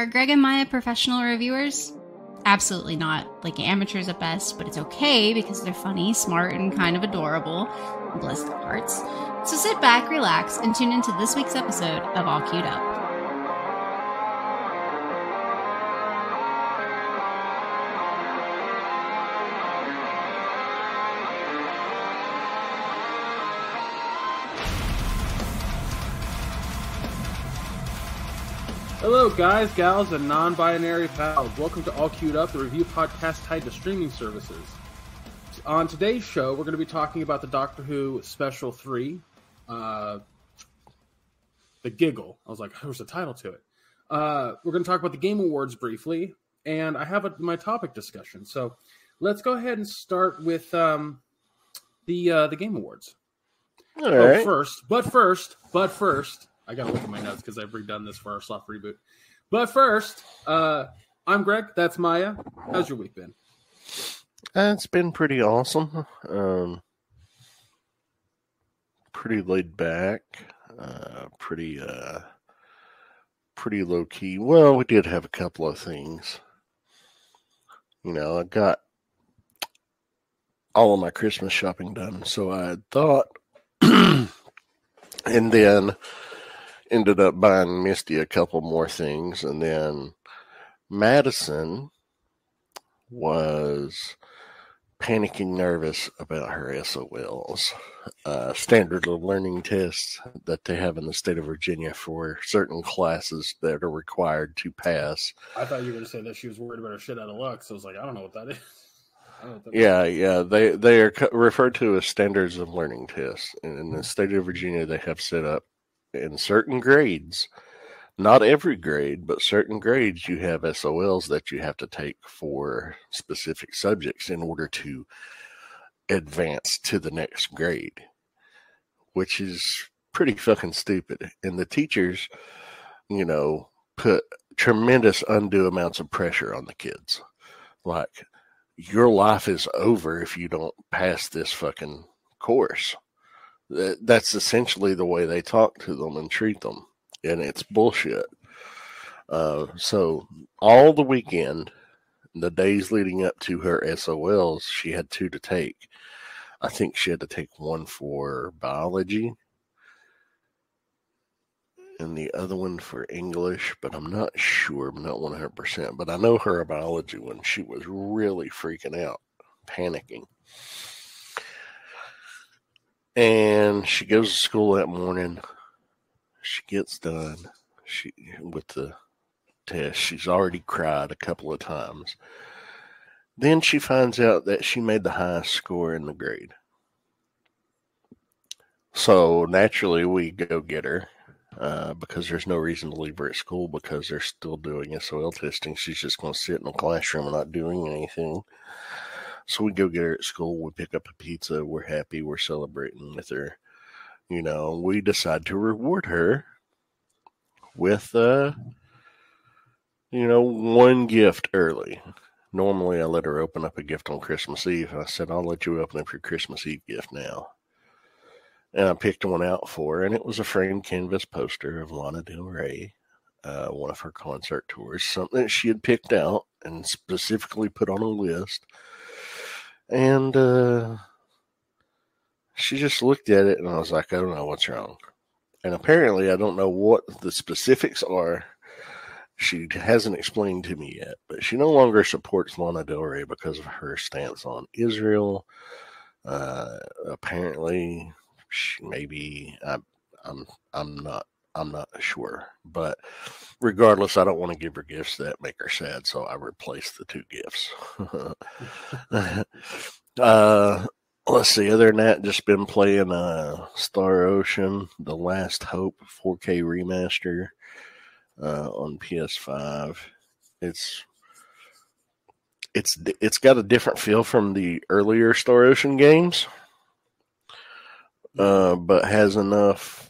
Are Gregg and Maya professional reviewers? Absolutely not. Like amateurs at best, but it's okay because they're funny, smart, and kind of adorable. Bless their hearts. So sit back, relax, and tune into this week's episode of All Queued Up. Hello, guys, gals, and non binary pals. Welcome to All Queued Up, the review podcast tied to streaming services. On today's show, we're going to be talking about the Doctor Who Special 3, uh, The Giggle. I was like, there's a title to it. Uh, we're going to talk about the Game Awards briefly, and I have a, my topic discussion. So let's go ahead and start with um, the uh, the Game Awards. All Oh, right. first, but first, but first, I gotta look at my notes because I've redone this for our soft reboot. But first, uh, I'm Gregg. That's Maya. How's your week been? It's been pretty awesome. Um, pretty laid back. Uh, pretty uh, pretty low key. Well, we did have a couple of things. You know, I got all of my Christmas shopping done, so I thought, and then ended up buying Misty a couple more things, and then Madison was panicking nervous about her SOLs, uh, standard of learning tests that they have in the state of Virginia for certain classes that are required to pass. I thought you were gonna say that she was worried about her shit out of luck. So I was like, I don't know what that is. I don't know what that is. Yeah, yeah, they they are referred to as standards of learning tests. And in the state of Virginia, they have set up in certain grades, not every grade, but certain grades, you have SOLs that you have to take for specific subjects in order to advance to the next grade, which is pretty fucking stupid. And the teachers, you know, put tremendous undue amounts of pressure on the kids. Like, your life is over if you don't pass this fucking course. That, that's essentially the way they talk to them and treat them, and it's bullshit. Uh, so all the weekend, the days leading up to her SOLs, she had two to take. I think she had to take one for biology and the other one for English, but I'm not sure. Not 100%. But I know her biology one, she was really freaking out, panicking. And she goes to school that morning. She gets done. She with the test. She's already cried a couple of times. Then she finds out that she made the highest score in the grade. So naturally, we go get her uh, because there's no reason to leave her at school because they're still doing SOL testing. She's just going to sit in the classroom and not doing anything. So we go get her at school. We pick up a pizza. We're happy. We're celebrating with her. You know, we decide to reward her with, uh, you know, one gift early. Normally, I let her open up a gift on Christmas Eve. I said, I'll let you open up your Christmas Eve gift now and I picked one out for her, and it was a framed canvas poster of Lana Del Rey, uh, one of her concert tours, something that she had picked out and specifically put on a list. And uh, she just looked at it, and I was like, I don't know what's wrong. And apparently, I don't know what the specifics are. She hasn't explained to me yet, but she no longer supports Lana Del Rey because of her stance on Israel. Uh, apparently, she, maybe I, I'm I'm not I'm not sure, but regardless, I don't want to give her gifts that make her sad, so I replaced the two gifts. uh, let's see. Other than that, just been playing uh, Star Ocean: The Last Hope 4K remaster uh, on PS5. It's it's it's got a different feel from the earlier Star Ocean games uh, but has enough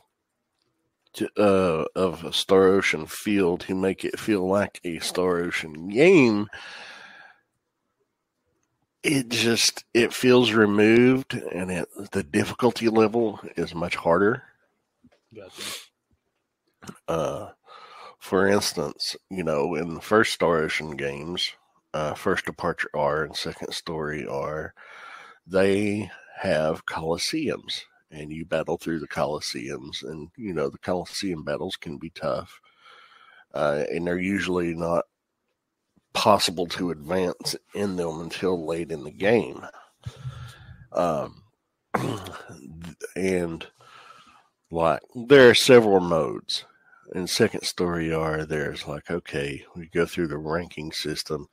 to, uh, of a Star Ocean feel to make it feel like a Star Ocean game. It just it feels removed, and it, the difficulty level is much harder. Gotcha. Uh, for instance, you know, in the first Star Ocean games, uh, First Departure R and Second Story R, they have coliseums, and you battle through the coliseums, and you know the coliseum battles can be tough, uh, and they're usually not possible to advance in them until late in the game. Um, and like there are several modes in second story R there's like okay we go through the ranking system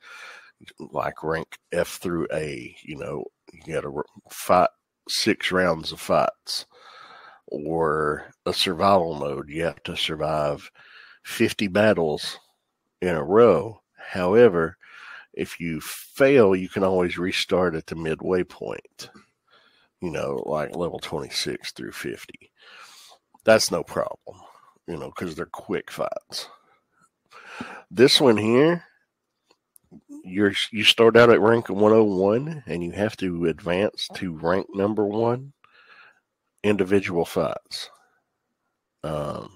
like rank f through a you know you got to fight six rounds of fights or a survival mode you have to survive 50 battles in a row however if you fail you can always restart at the midway point you know like level 26 through 50 that's no problem, you know, because they're quick fights. This one here, you're you start out at rank 101 and you have to advance to rank number one individual fights. Um,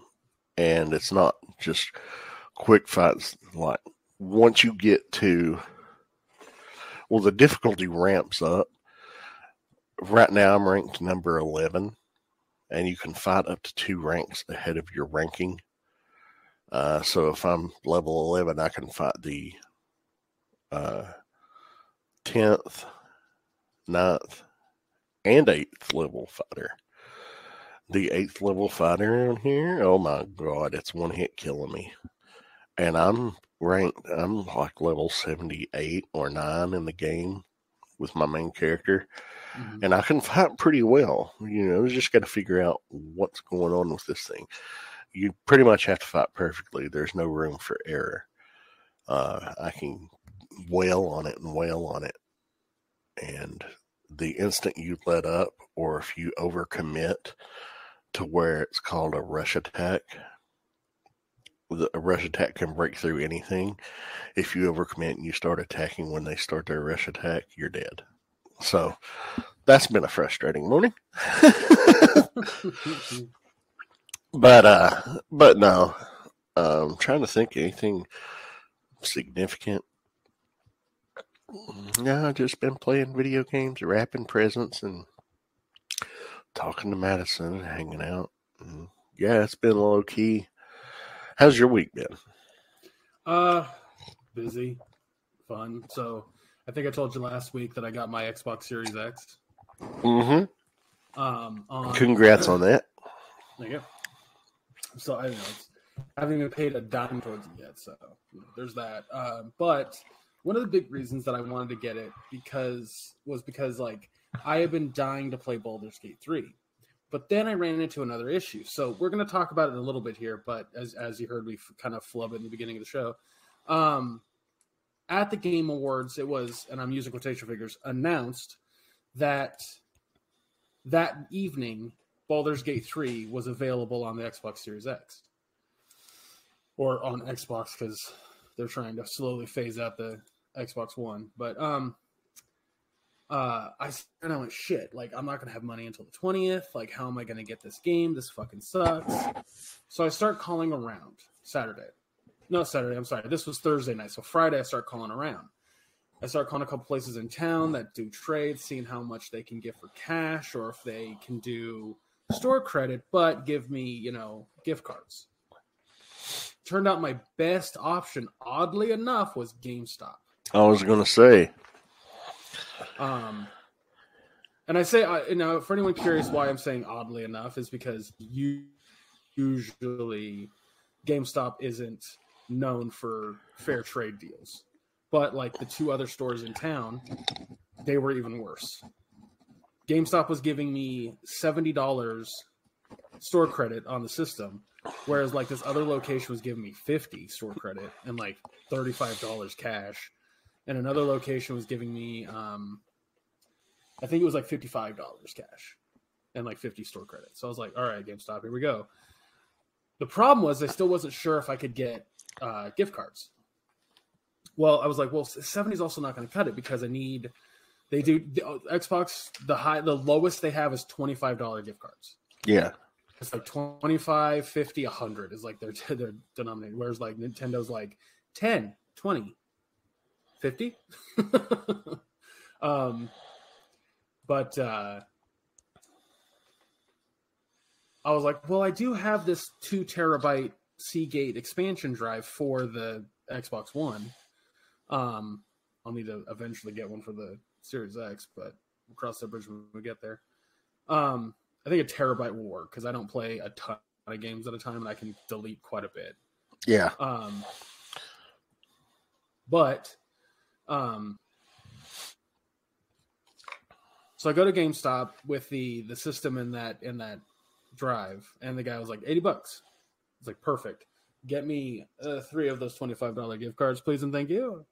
and it's not just quick fights like once you get to well the difficulty ramps up right now i'm ranked number 11 and you can fight up to two ranks ahead of your ranking. Uh, so if I'm level 11, I can fight the uh, 10th, 9th, and 8th level fighter. The 8th level fighter in here, oh my god, it's one hit killing me. And I'm ranked, I'm like level 78 or 9 in the game with my main character. Mm-hmm. And I can fight pretty well. You know, just got to figure out what's going on with this thing. You pretty much have to fight perfectly. There's no room for error. Uh, I can wail on it and wail on it. And the instant you let up, or if you overcommit to where it's called a rush attack, a rush attack can break through anything. If you overcommit and you start attacking when they start their rush attack, you're dead. So that's been a frustrating morning. but uh but no. Um trying to think anything significant. No, I've just been playing video games, wrapping presents and talking to Madison and hanging out. And yeah, it's been low key. How's your week been? Uh busy, fun. So I think I told you last week that I got my Xbox Series X. Mm-hmm. Um, on, Congrats on that. There you go. So I, know, I haven't even paid a dime towards it yet. So there's that. Uh, but one of the big reasons that I wanted to get it because was because like I have been dying to play Baldur's Gate three, but then I ran into another issue. So we're going to talk about it a little bit here. But as as you heard me kind of flub it in the beginning of the show, um, at the Game Awards, it was, and I'm using quotation figures, announced that that evening Baldur's Gate 3 was available on the Xbox Series X or on Xbox because they're trying to slowly phase out the Xbox One. But um, uh, I and I went shit. Like I'm not gonna have money until the twentieth. Like how am I gonna get this game? This fucking sucks. So I start calling around Saturday no Saturday. I'm sorry. This was Thursday night. So Friday, I start calling around. I start calling a couple places in town that do trades, seeing how much they can give for cash or if they can do store credit, but give me, you know, gift cards. Turned out my best option, oddly enough, was GameStop. I was going to say. Um, and I say, you know, for anyone curious why I'm saying oddly enough, is because you usually GameStop isn't known for fair trade deals. But like the two other stores in town, they were even worse. GameStop was giving me $70 store credit on the system, whereas like this other location was giving me 50 store credit and like $35 cash. And another location was giving me um I think it was like $55 cash and like 50 store credit. So I was like, all right, GameStop, here we go. The problem was I still wasn't sure if I could get uh, gift cards. Well, I was like, well, 70 is also not going to cut it because I need. They do the, uh, Xbox. The high, the lowest they have is twenty five dollar gift cards. Yeah. it's like 25, 50, 100 is like their their denominator. Whereas like Nintendo's like 10, 20, 50. um, but uh, I was like, well, I do have this two terabyte Seagate expansion drive for the Xbox One. Um, I'll need to eventually get one for the Series X, but we'll cross that bridge when we get there. Um, I think a terabyte will work because I don't play a ton of games at a time and I can delete quite a bit. Yeah. Um, but, um, so I go to GameStop with the the system in that in that drive, and the guy was like eighty bucks. It's like perfect. Get me uh, three of those twenty five dollar gift cards, please, and thank you.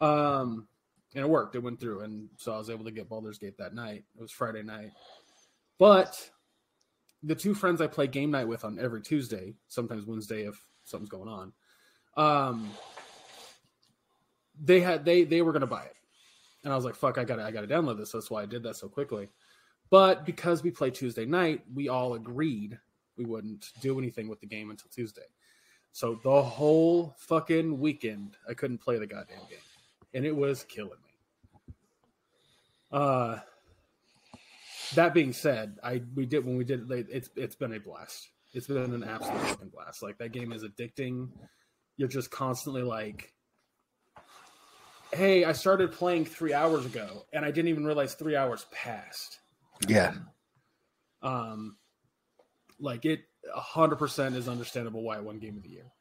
Um, and it worked. It went through, and so I was able to get Baldur's Gate that night. It was Friday night, but the two friends I play game night with on every Tuesday, sometimes Wednesday if something's going on, um, they had they they were gonna buy it, and I was like, "Fuck, I gotta I gotta download this." That's why I did that so quickly. But because we play Tuesday night, we all agreed we wouldn't do anything with the game until Tuesday. So the whole fucking weekend, I couldn't play the goddamn game, and it was killing me. Uh, that being said, I we did when we did it's it's been a blast. It's been an absolute fucking blast. Like that game is addicting. You're just constantly like, hey, I started playing three hours ago, and I didn't even realize three hours passed. Yeah. Um, like it, a hundred percent is understandable why it won Game of the Year.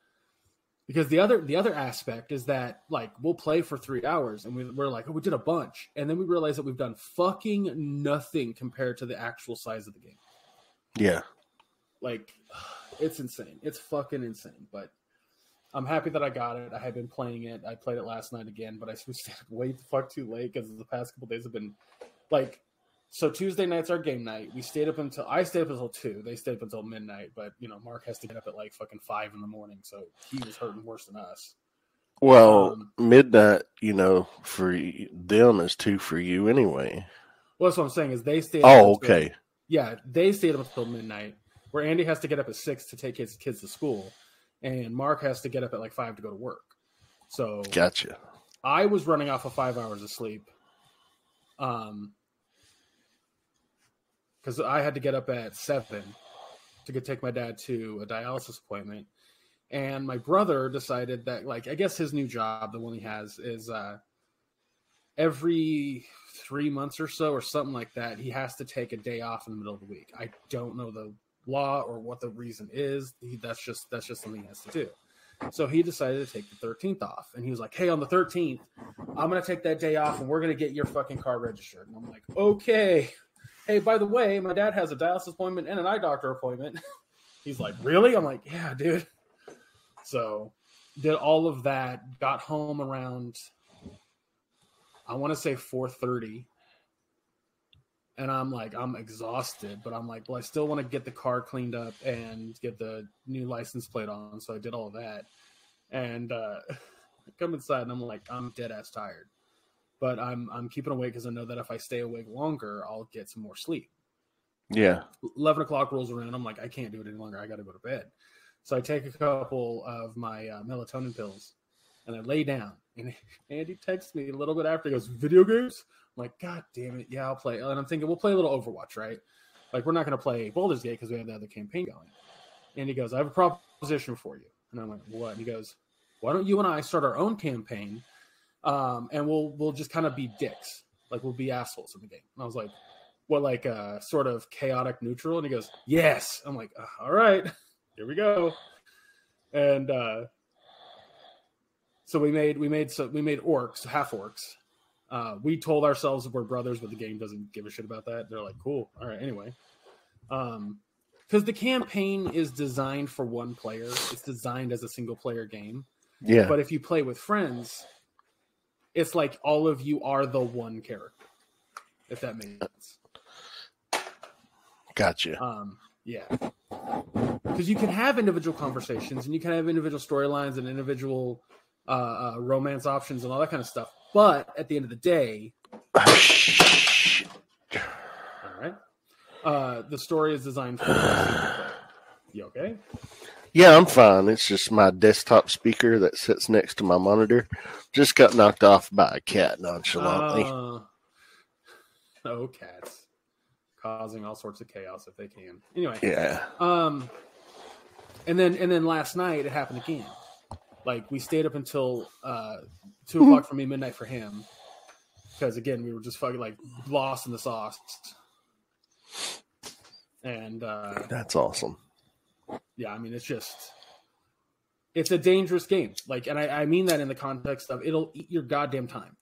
Because the other the other aspect is that like we'll play for three hours and we, we're like, oh, we did a bunch, and then we realize that we've done fucking nothing compared to the actual size of the game. Yeah. Like, it's insane. It's fucking insane. But I'm happy that I got it. I had been playing it. I played it last night again, but I stayed up way the fuck too late because the past couple days have been like so Tuesday nights our game night. We stayed up until I stayed up until two. They stayed up until midnight. But you know, Mark has to get up at like fucking five in the morning, so he was hurting worse than us. Well, Um, midnight, you know, for them is two for you anyway. Well, that's what I'm saying is they stayed. up Oh, okay. Yeah, they stayed up until midnight. Where Andy has to get up at six to take his kids to school, and Mark has to get up at like five to go to work. So Gotcha. I was running off of five hours of sleep. Um, because I had to get up at seven to go take my dad to a dialysis appointment, and my brother decided that, like, I guess his new job, the one he has, is uh, every three months or so, or something like that. He has to take a day off in the middle of the week. I don't know the law or what the reason is. He, that's just that's just something he has to do. So he decided to take the 13th off. And he was like, Hey, on the 13th, I'm going to take that day off and we're going to get your fucking car registered. And I'm like, Okay. Hey, by the way, my dad has a dialysis appointment and an eye doctor appointment. He's like, Really? I'm like, Yeah, dude. So did all of that, got home around, I want to say 4.30 and I'm like, I'm exhausted, but I'm like, well, I still want to get the car cleaned up and get the new license plate on. So I did all of that. And uh, I come inside and I'm like, I'm dead ass tired. But I'm I'm keeping awake because I know that if I stay awake longer, I'll get some more sleep. Yeah. 11 o'clock rolls around. I'm like, I can't do it any longer. I got to go to bed. So I take a couple of my uh, melatonin pills and I lay down. And Andy texts me a little bit after. He goes, Video games? I'm like, God damn it. Yeah, I'll play. And I'm thinking, we'll play a little Overwatch, right? Like, we're not going to play Baldur's Gate because we have the other campaign going. And he goes, I have a proposition for you. And I'm like, what? And he goes, why don't you and I start our own campaign um, and we'll we'll just kind of be dicks. Like, we'll be assholes in the game. And I was like, what, like uh, sort of chaotic neutral? And he goes, yes. I'm like, "Uh, all right, here we go. And uh, so we made we made so we made orcs, half orcs. Uh, we told ourselves we're brothers, but the game doesn't give a shit about that. They're like, cool, all right. Anyway, um, because the campaign is designed for one player, it's designed as a single player game. Yeah. But if you play with friends, it's like all of you are the one character. If that makes sense. Gotcha. Um, yeah. Because you can have individual conversations and you can have individual storylines and individual uh, uh, romance options and all that kind of stuff. But at the end of the day, all right, uh, the story is designed for. You okay? Yeah, I'm fine. It's just my desktop speaker that sits next to my monitor just got knocked off by a cat nonchalantly. Uh, oh, cats causing all sorts of chaos if they can. Anyway, yeah. um, and then and then last night it happened again. Like we stayed up until uh two o'clock for me, midnight for him, because again we were just fucking like lost in the sauce. And uh That's awesome. yeah, I mean it's just it's a dangerous game. Like, and I, I mean that in the context of it'll eat your goddamn time.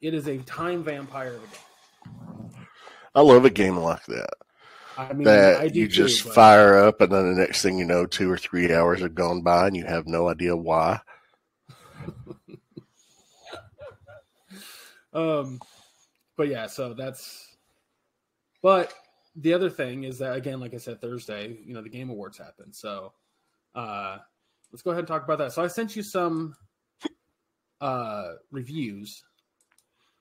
It is a time vampire of a game. I love a game like that. I mean, that I do you too, just but- fire up and then the next thing you know, two or three hours have gone by and you have no idea why. Um, but yeah, so that's. But the other thing is that again, like I said, Thursday, you know, the Game Awards happen. So, uh, let's go ahead and talk about that. So I sent you some uh reviews.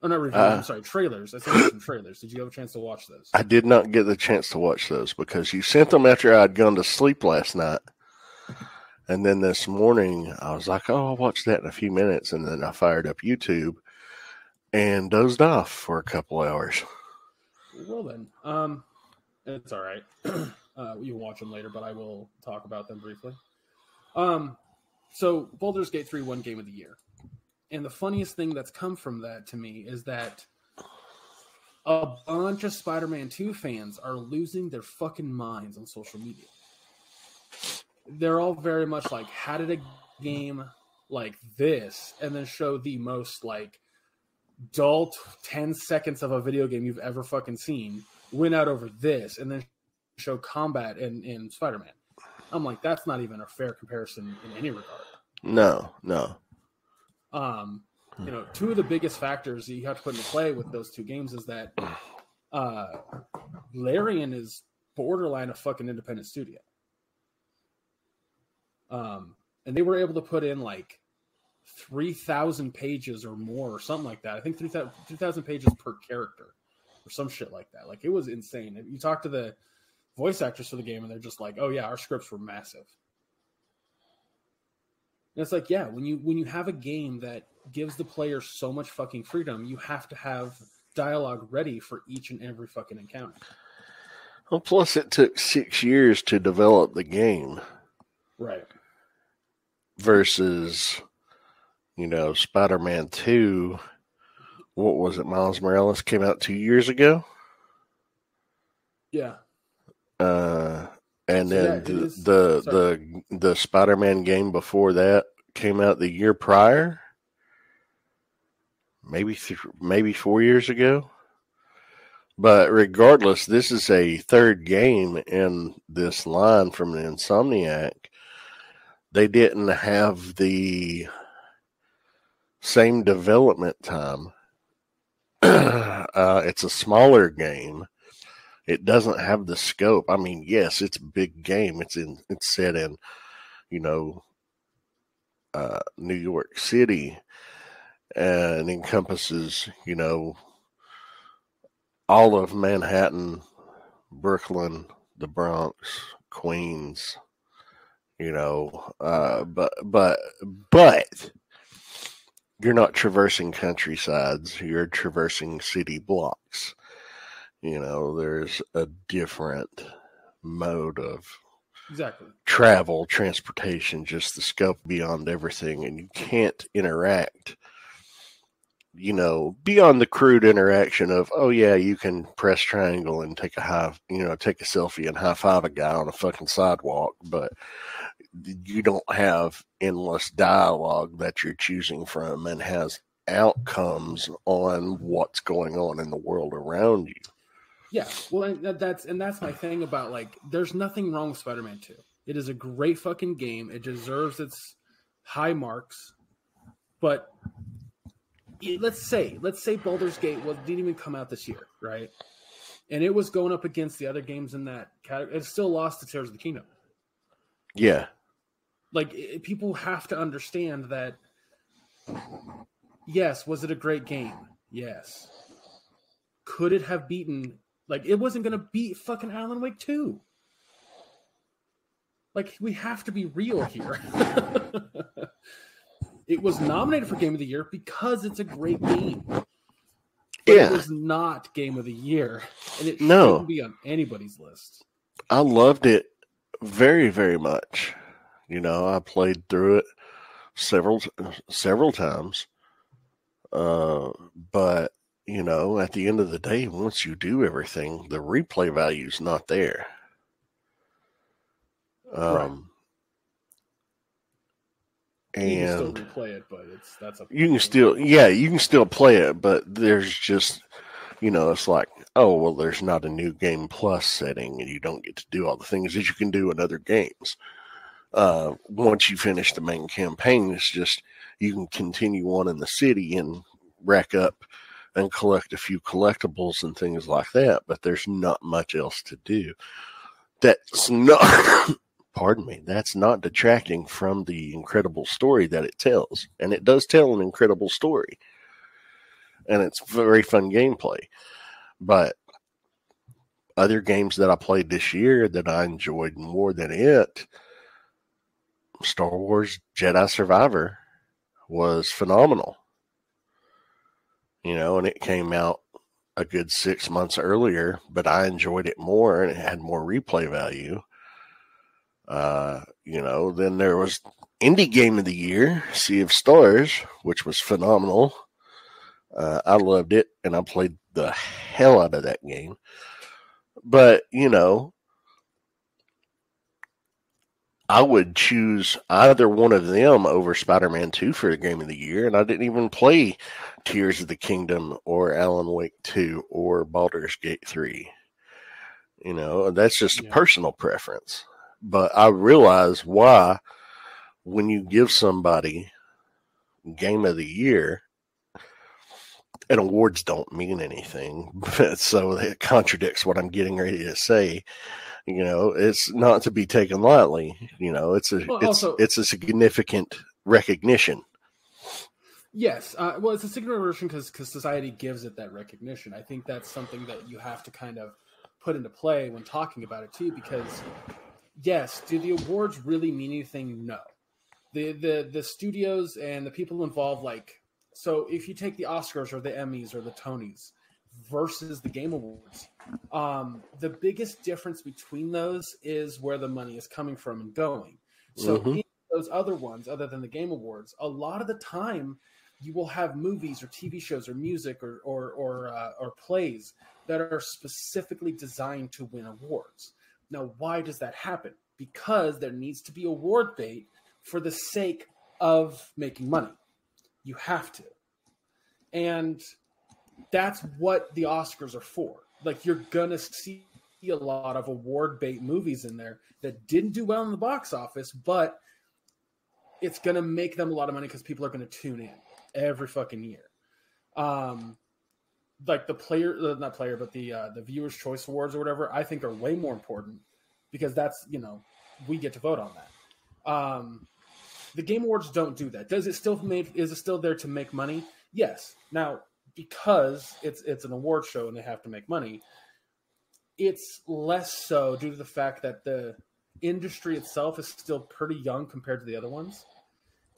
Oh, not reviews. Uh, I'm sorry, trailers. I sent you some trailers. Did you have a chance to watch those? I did not get the chance to watch those because you sent them after I'd gone to sleep last night. And then this morning, I was like, oh, I'll watch that in a few minutes. And then I fired up YouTube and dozed off for a couple hours. Well then, um, it's all right. uh, you can watch them later, but I will talk about them briefly. Um, so Baldur's Gate three won Game of the Year, and the funniest thing that's come from that to me is that a bunch of Spider-Man two fans are losing their fucking minds on social media. They're all very much like, how did a game like this, and then show the most like dull t- 10 seconds of a video game you've ever fucking seen win out over this and then show combat in, in spider-man i'm like that's not even a fair comparison in any regard No, no. Um you know two of the biggest factors that you have to put into play with those two games is that uh larian is borderline a fucking independent studio. Um and they were able to put in like 3000 pages or more or something like that. I think 3000 3000 pages per character or some shit like that. Like it was insane. You talk to the voice actors for the game and they're just like oh yeah our scripts were massive and it's like, yeah, when you when you have a game that gives the player so much fucking freedom, you have to have dialogue ready for each and every fucking encounter. Well, plus it took six years to develop the game Right. versus, you know, Spider Man 2. What was it? Miles Morales came out two years ago. Yeah. Uh, and So, then the, is- the the the Spider-Man game before that came out the year prior, maybe th- maybe four years ago. But regardless, this is a third game in this line from the Insomniac. They didn't have the same development time. uh, it's a smaller game it doesn't have the scope. I mean, yes, it's a big game. It's in it's set in, you know, uh, New York City, and encompasses, you know, all of Manhattan, Brooklyn, the Bronx, Queens, you know, uh, but but but you're not traversing countrysides. You're traversing city blocks you know there's a different mode of Exactly. travel transportation just the scope beyond everything and you can't interact you know beyond the crude interaction of oh yeah you can press triangle and take a high you know take a selfie and high five a guy on a fucking sidewalk but you don't have endless dialogue that you're choosing from and has outcomes on what's going on in the world around you Yeah. Well, and that's and that's my thing about like, there's nothing wrong with Spider-Man Two. It is a great fucking game. It deserves its high marks, but let's say let's say Baldur's Gate was didn't even come out this year, right? And it was going up against the other games in that category. It still lost to Tears of the Kingdom. yeah like it, people have to understand that yes was it a great game yes could it have beaten like it wasn't going to beat fucking alan wake 2 Like we have to be real here. it was nominated for Game of the Year because it's a great game. But Yeah. it was not Game of the Year, and it No. shouldn't be on anybody's list. I loved it very, very much. You know, I played through it several several times. Uh, but you know, at the end of the day, once you do everything, the replay value is not there. Um, Right. You can still and replay it, but it's that's a you can still, yeah, you can still play it, but there's just, you know, it's like, oh, well, there's not a new game plus setting, and you don't get to do all the things that you can do in other games. Uh, once you finish the main campaign, it's just you can continue on in the city and rack up and collect a few collectibles and things like that, but there's not much else to do. That's not, pardon me, that's not detracting from the incredible story that it tells. And it does tell an incredible story. And it's very fun gameplay. But other games that I played this year that I enjoyed more than it, Star Wars Jedi Survivor was phenomenal. You know, and it came out a good six months earlier, but I enjoyed it more and it had more replay value. Uh, you know, then there was Indie Game of the Year, Sea of Stars, which was phenomenal. Uh, I loved it and I played the hell out of that game. But, you know, I would choose either one of them over Spider Man 2 for the game of the year. And I didn't even play Tears of the Kingdom or Alan Wake 2 or Baldur's Gate 3. You know, that's just a personal preference. But I realize why when you give somebody game of the year, and awards don't mean anything. so it contradicts what I'm getting ready to say. You know, it's not to be taken lightly. You know, it's a Well, it's also- it's a significant recognition. Yes, uh, well, it's a signature version because society gives it that recognition. I think that's something that you have to kind of put into play when talking about it too. Because yes, do the awards really mean anything? No. The the the studios and the people involved, like so, if you take the Oscars or the Emmys or the Tonys versus the Game Awards, um, the biggest difference between those is where the money is coming from and going. So Mhm. those other ones, other than the Game Awards, a lot of the time you will have movies or TV shows or music or or or, uh, or plays that are specifically designed to win awards. Now, why does that happen? Because there needs to be award bait for the sake of making money. You have to, and that's what the Oscars are for. Like you're gonna see a lot of award bait movies in there that didn't do well in the box office, but it's gonna make them a lot of money because people are gonna tune in every fucking year. Um, like the player, uh, not player, but the uh, the viewers' choice awards or whatever, I think are way more important because that's you know we get to vote on that. Um, the game awards don't do that. Does it still made? Is it still there to make money? Yes. Now because it's it's an award show and they have to make money, it's less so due to the fact that the industry itself is still pretty young compared to the other ones.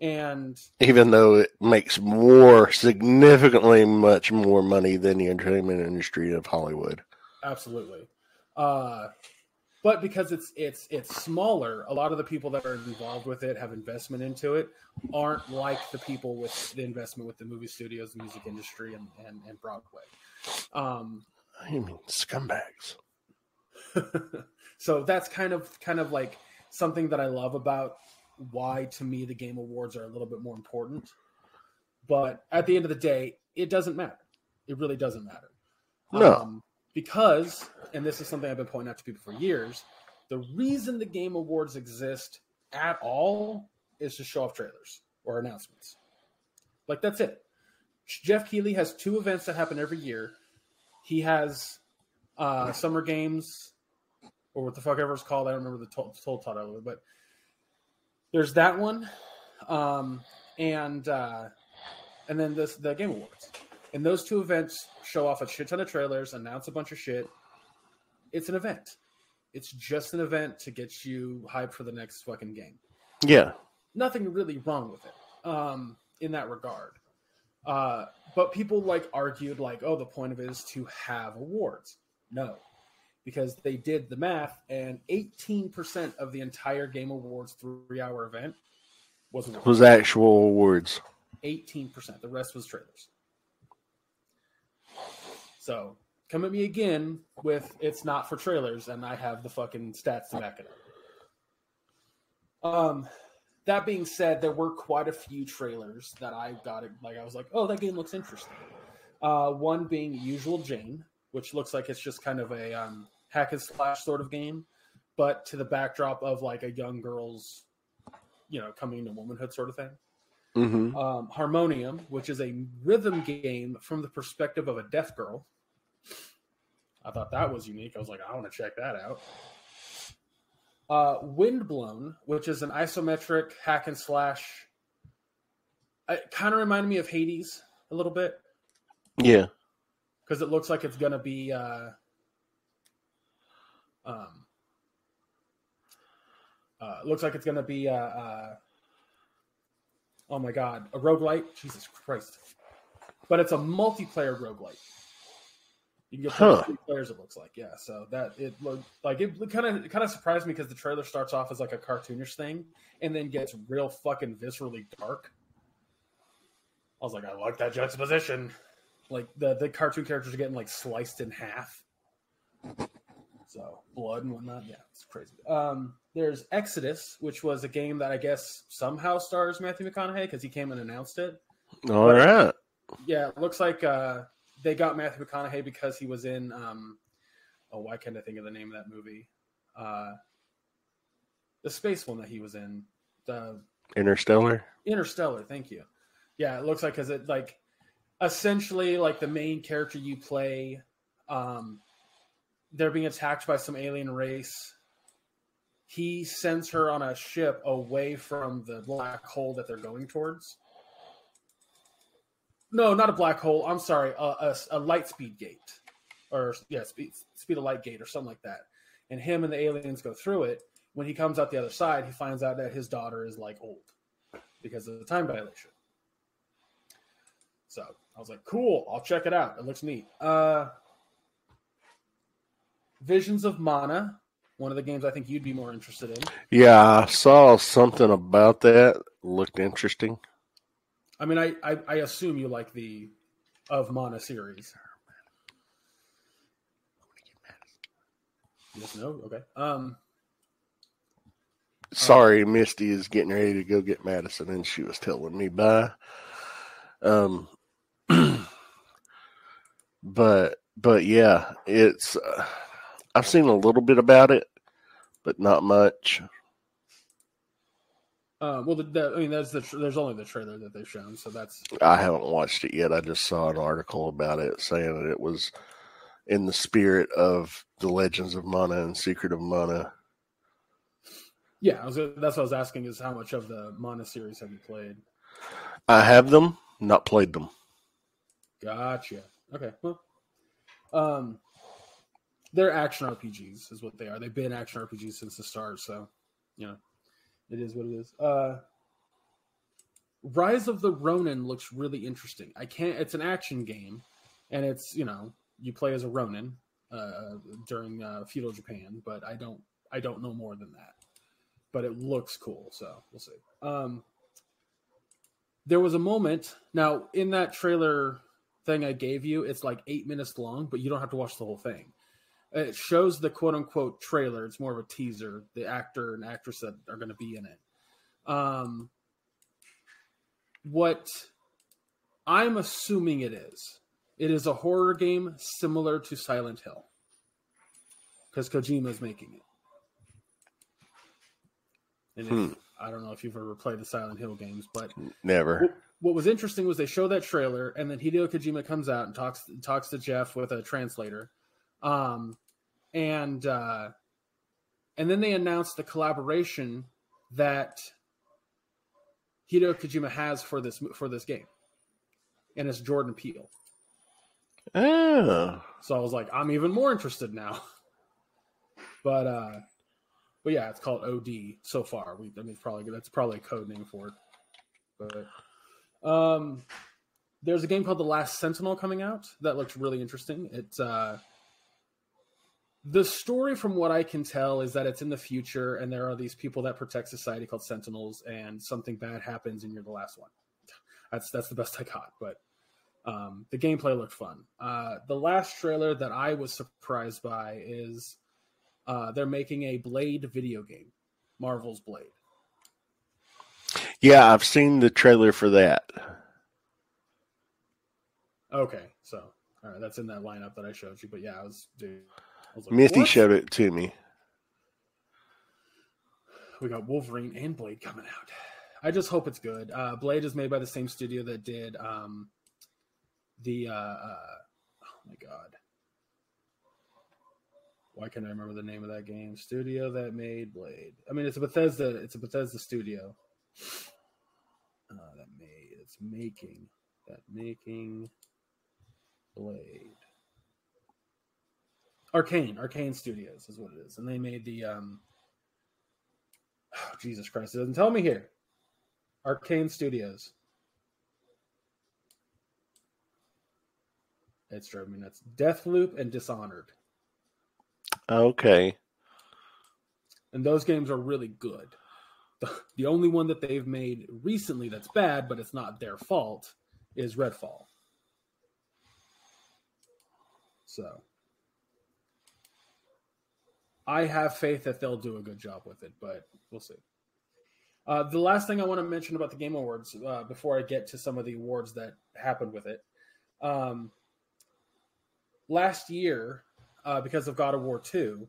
And Even though it makes more significantly much more money than the entertainment industry of Hollywood. absolutely. Uh but because it's it's it's smaller, a lot of the people that are involved with it have investment into it, aren't like the people with the investment with the movie studios, the music industry, and and, and Broadway. Um, I mean, scumbags. so that's kind of kind of like something that I love about why to me the game awards are a little bit more important. But at the end of the day, it doesn't matter. It really doesn't matter. No. Um, because, and this is something I've been pointing out to people for years, the reason the game awards exist at all is to show off trailers or announcements. Like that's it. Geoff Keighley has two events that happen every year. He has uh, Summer Games, or what the fuck ever it's called. I don't remember the to- total title of it, but there's that one, um, and uh, and then this the Game Awards. And those two events show off a shit ton of trailers, announce a bunch of shit. It's an event. It's just an event to get you hyped for the next fucking game. Yeah. Nothing really wrong with it um, in that regard. Uh, but people like argued like, oh, the point of it is to have awards. No, because they did the math, and 18% of the entire Game Awards three-hour event was awards. Was actual awards. 18%. The rest was trailers. So come at me again with it's not for trailers, and I have the fucking stats to back it up. Um, that being said, there were quite a few trailers that I got. It, like I was like, oh, that game looks interesting. Uh, one being Usual June, which looks like it's just kind of a um, hack and slash sort of game, but to the backdrop of like a young girl's, you know, coming into womanhood sort of thing. Mm-hmm. Um, Harmonium, which is a rhythm game from the perspective of a deaf girl. I thought that was unique. I was like, I want to check that out. Uh, Windblown, which is an isometric hack and slash. It kind of reminded me of Hades a little bit Yeah. because it looks like it's going to be. Uh, um, uh, looks like it's going to be. Uh, uh, oh my god, a roguelite? Jesus Christ! But it's a multiplayer roguelite. You can get Huh. three players. It looks like, yeah. So that it looked like it kind of it kind of surprised me because the trailer starts off as like a cartoonish thing and then gets real fucking viscerally dark. I was like, I like that juxtaposition. Like the the cartoon characters are getting like sliced in half. So blood and whatnot. Yeah, it's crazy. Um, there's Exodus, which was a game that I guess somehow stars Matthew McConaughey because he came and announced it. All right. Yeah, it looks like uh, they got Matthew McConaughey because he was in. Um, oh, why can't I think of the name of that movie? Uh, the space one that he was in, the Interstellar. Interstellar. Thank you. Yeah, it looks like because it like essentially like the main character you play, um, they're being attacked by some alien race. He sends her on a ship away from the black hole that they're going towards. No, not a black hole. I'm sorry, a, a, a light speed gate, or yeah, speed speed of light gate, or something like that. And him and the aliens go through it. When he comes out the other side, he finds out that his daughter is like old because of the time dilation. So I was like, cool, I'll check it out. It looks neat. Uh, Visions of Mana, one of the games I think you'd be more interested in. Yeah, I saw something about that. Looked interesting. I mean, I, I, I assume you like the of Mana series. Yes, no, okay. Um, Sorry, Misty is getting ready to go get Madison, and she was telling me bye. Um, but but yeah, it's. Uh, I've seen a little bit about it, but not much. uh, well, the, the, I mean, that's the there's only the trailer that they've shown, so that's I haven't watched it yet. I just saw an article about it saying that it was in the spirit of the Legends of Mana and Secret of Mana. yeah. I was, that's what I was asking is how much of the Mana series have you played? I have them, not played them. Gotcha. Okay. Well, um, they're action RPGs, is what they are. They've been action RPGs since the start, so you know, it is what it is. Uh, Rise of the Ronin looks really interesting. I can't. It's an action game, and it's you know you play as a Ronin uh, during uh, feudal Japan, but I don't. I don't know more than that. But it looks cool, so we'll see. Um, there was a moment now in that trailer thing I gave you. It's like eight minutes long, but you don't have to watch the whole thing. It shows the quote unquote trailer. It's more of a teaser. The actor and actress that are going to be in it. Um, what I'm assuming it is, it is a horror game similar to Silent Hill because Kojima is making it. And if, Hmm. I don't know if you've ever played the Silent Hill games, but Never. what, what was interesting was they show that trailer, and then Hideo Kojima comes out and talks talks to Geoff with a translator, um, and uh, and then they announced the collaboration that Hideo Kojima has for this for this game, and it's Jordan Peele. Oh, So I was like, I'm even more interested now. But uh, but yeah, it's called OD so far. We I mean, it's probably that's probably a code name for it. But um, there's a game called The Last Sentinel coming out that looks really interesting. It's uh, the story, from what I can tell, is that it's in the future, and there are these people that protect society called Sentinels, and something bad happens, and you're the last one. That's that's the best I got, but um, the gameplay looked fun. Uh, the last trailer that I was surprised by is uh, they're making a Blade video game, Marvel's Blade. Yeah, I've seen the trailer for that. Okay, so all right, that's in that lineup that I showed you. But yeah, I was, dude, like, Misty what? showed it to me. We got Wolverine and Blade coming out. I just hope it's good. Uh, Blade is made by the same studio that did um, the. Uh, uh, oh my god, why can't I remember the name of that game? Studio that made Blade. I mean, it's a Bethesda. It's a Bethesda studio. Uh, that made. It's making that making Blade. Arkane, Arkane Studios is what it is, and they made the um. Oh, Jesus Christ! It doesn't tell me here. Arkane Studios. It's driving me nuts. Deathloop and Dishonored, Okay. and those games are really good. The, the only one that they've made recently that's bad, but it's not their fault, is Redfall. So I have faith that they'll do a good job with it, but we'll see. Uh, the last thing I want to mention about the Game Awards uh, before I get to some of the awards that happened with it. Um, last year, uh, because of God of War 2,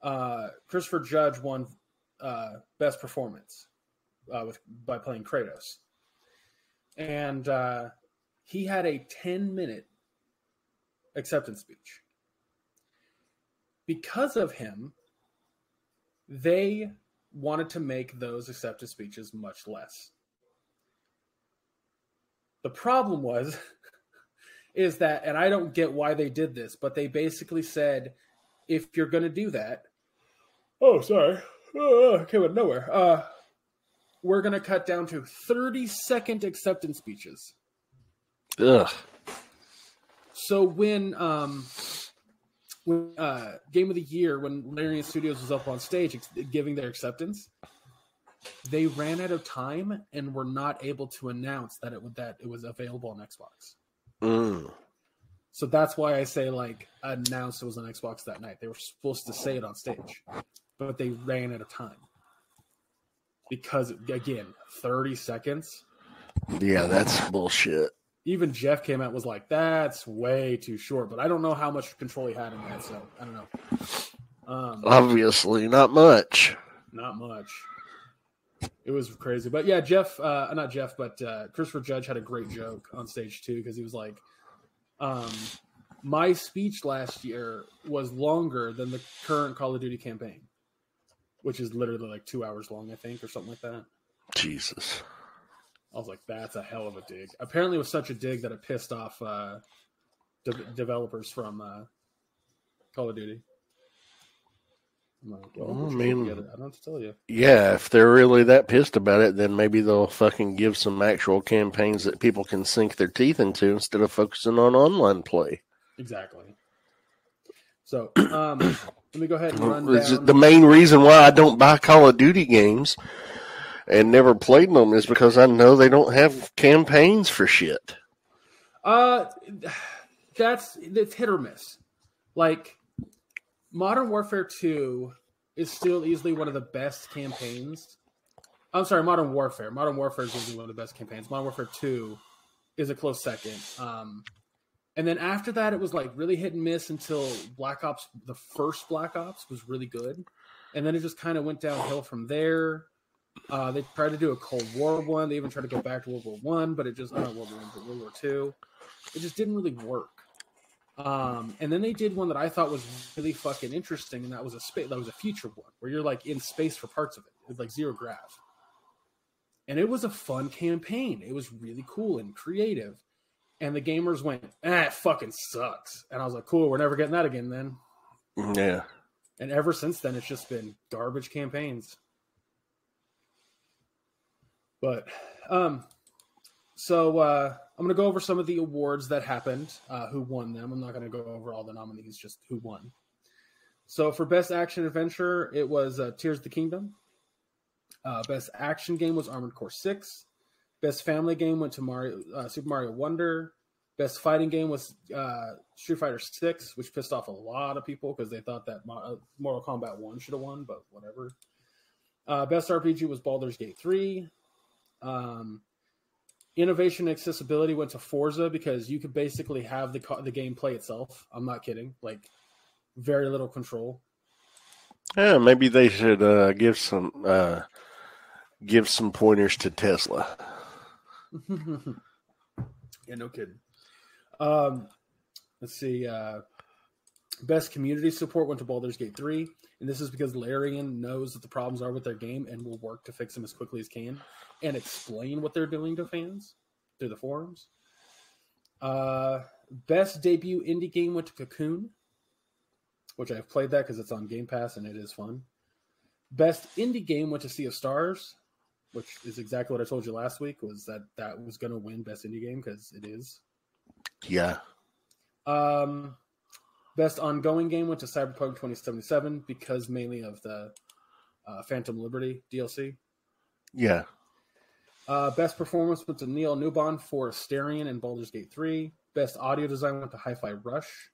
uh, Christopher Judge won uh, Best Performance uh, with by playing Kratos. And he had a 10 minute acceptance speech. Because of him, they wanted to make those acceptance speeches much less. The problem was is that and I don't get why they did this, but they basically said if you're going to do that, oh sorry, oh, came out of nowhere. Uh, we're going to cut down to 30 second acceptance speeches. Ugh. So when um when uh game of the year when Larian Studios was up on stage ex- giving their acceptance, they ran out of time and were not able to announce that it would that it was available on Xbox. Mm. So that's why I say like announced it was on Xbox that night. They were supposed to say it on stage, but they ran out of time because again, thirty seconds. Yeah, that's bullshit. Even Geoff came out and was like, "That's way too short." But I don't know how much control he had in that, so I don't know. Um, Obviously, not much. not much. It was crazy, but yeah, Geoff, uh, not Geoff, but uh, Christopher Judge had a great joke on stage too because he was like, um, "My speech last year was longer than the current Call of Duty campaign, which is literally like two hours long, I think, or something like that." Jesus. I was like, "That's a hell of a dig." Apparently, it was such a dig that it pissed off uh, de- developers from uh, Call of Duty. I'm like, well, Well, I mean- I don't have to tell you. Yeah, if they're really that pissed about it, then maybe they'll fucking give some actual campaigns that people can sink their teeth into instead of focusing on online play. Exactly. So, um, let me go ahead and run down. The main reason why I don't buy Call of Duty games and never played them is because I know they don't have campaigns for shit. Uh, that's it's hit or miss. Like Modern Warfare Two is still easily one of the best campaigns. I'm sorry, Modern Warfare. Modern Warfare is easily one of the best campaigns. Modern Warfare Two is a close second. Um, and then after that, it was like really hit and miss until Black Ops, the first Black Ops, was really good, and then it just kind of went downhill from there. Uh, they tried to do a Cold War one. They even tried to go back to World War One, but it just not World War One, but World War Two. It just didn't really work. Um, and then they did one that I thought was really fucking interesting, and that was a space that was a future one where you're like in space for parts of it. It was like zero grav, and it was a fun campaign. It was really cool and creative. And the gamers went, "Ah, it fucking sucks." And I was like, "Cool, we're never getting that again." Then Yeah. And ever since then, it's just been garbage campaigns. But um, so uh, I'm going to go over some of the awards that happened, uh, who won them. I'm not going to go over all the nominees, just who won. So for best action adventure, it was uh, Tears of the Kingdom. Uh, best action game was Armored Core Six. Best family game went to Mario, uh, Super Mario Wonder. Best fighting game was uh, Street Fighter Six, which pissed off a lot of people because they thought that uh, Mortal Kombat One should have won, but whatever. Uh, best RPG was Baldur's Gate Three. Um, innovation and accessibility went to Forza because you could basically have the the game play itself. I'm not kidding. Like very little control. Yeah, maybe they should uh, give some uh, give some pointers to Tesla. yeah, no kidding. Um, let's see. Uh, best community support went to Baldur's Gate 3, and this is because Larian knows that the problems are with their game and will work to fix them as quickly as can and explain what they're doing to fans through the forums. Uh, best debut indie game went to Cocoon, which I've played that because it's on Game Pass and it is fun. Best indie game went to Sea of Stars, which is exactly what I told you last week. Was that that was going to win best indie game because it is. Yeah. Um, best ongoing game went to Cyberpunk 2077 because mainly of the uh, Phantom Liberty DLC. Yeah. Uh, best performance went to Neil Newbon for Astarion and Baldur's Gate 3. Best audio design went to Hi Fi Rush.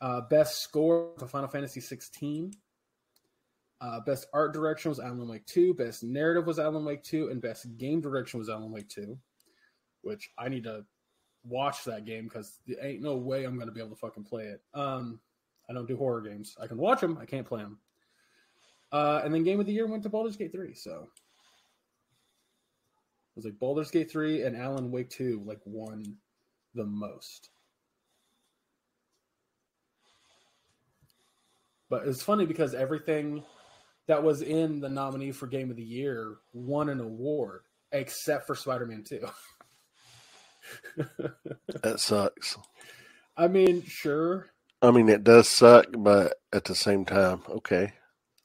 Uh, best score to Final Fantasy 16. Uh, best art direction was Alan Wake 2. Best narrative was Alan Wake 2. And best game direction was Alan Wake 2. Which I need to watch that game because there ain't no way I'm going to be able to fucking play it. Um, I don't do horror games. I can watch them, I can't play them. Uh, and then game of the year went to Baldur's Gate 3. So it was like Baldur's Gate 3 and Alan Wake 2 like won the most. But it's funny because everything that was in the nominee for Game of the Year won an award, except for Spider Man 2. that sucks. I mean, sure. I mean, it does suck, but at the same time, okay.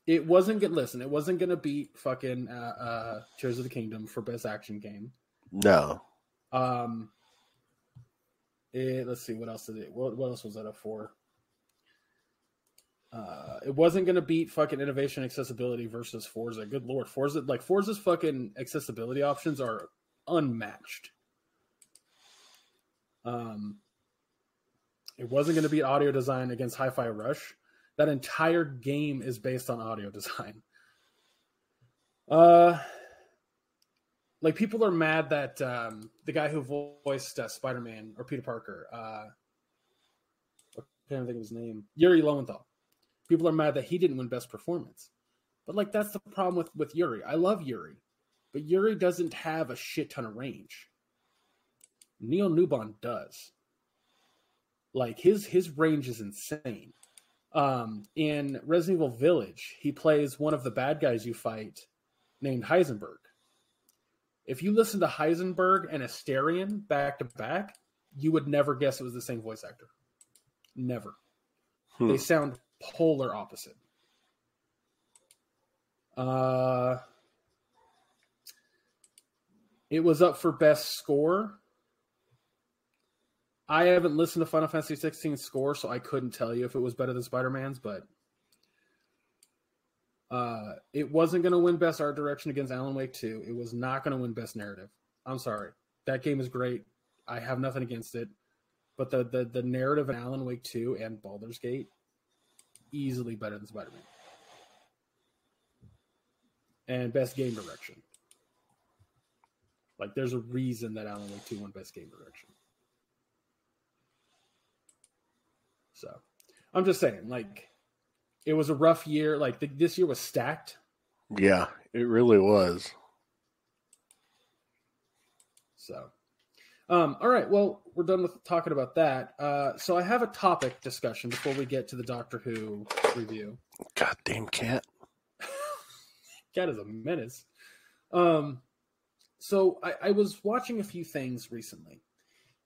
It wasn't good. Listen, it wasn't going to beat fucking uh, uh, Tears of the Kingdom for Best Action Game. No. Um, it, let's see, what else did it? What, what else was that up for? Uh, it wasn't going to beat fucking innovation accessibility versus Forza. Good lord, Forza like Forza's fucking accessibility options are unmatched. Um, it wasn't going to be audio design against Hi-Fi Rush. That entire game is based on audio design. Uh, like people are mad that um, the guy who voiced uh, Spider-Man or Peter Parker, uh, I can't think of his name, Yuri Lowenthal people are mad that he didn't win best performance. But like that's the problem with with Yuri. I love Yuri, but Yuri doesn't have a shit ton of range. Neil Newbon does. Like his his range is insane. Um, in Resident Evil Village, he plays one of the bad guys you fight, named Heisenberg. If you listen to Heisenberg and Astarion back to back, you would never guess it was the same voice actor. Never. Hmm. They sound polar opposite. Uh, it was up for best score. I haven't listened to Final Fantasy 16 score, so I couldn't tell you if it was better than Spider Man's, but uh, it wasn't going to win Best Art Direction against Alan Wake 2. It was not going to win Best Narrative. I'm sorry. That game is great. I have nothing against it. But the, the, the narrative in Alan Wake 2 and Baldur's Gate easily better than Spider Man. And best game direction. Like, there's a reason that Alan Wake 2 won best game direction. So, I'm just saying, like, it was a rough year. Like, the, this year was stacked. Yeah, it really was. So, um, all right. Well, we're done with talking about that. Uh, so I have a topic discussion before we get to the Doctor Who review. Goddamn cat. cat is a menace. Um, so I, I was watching a few things recently,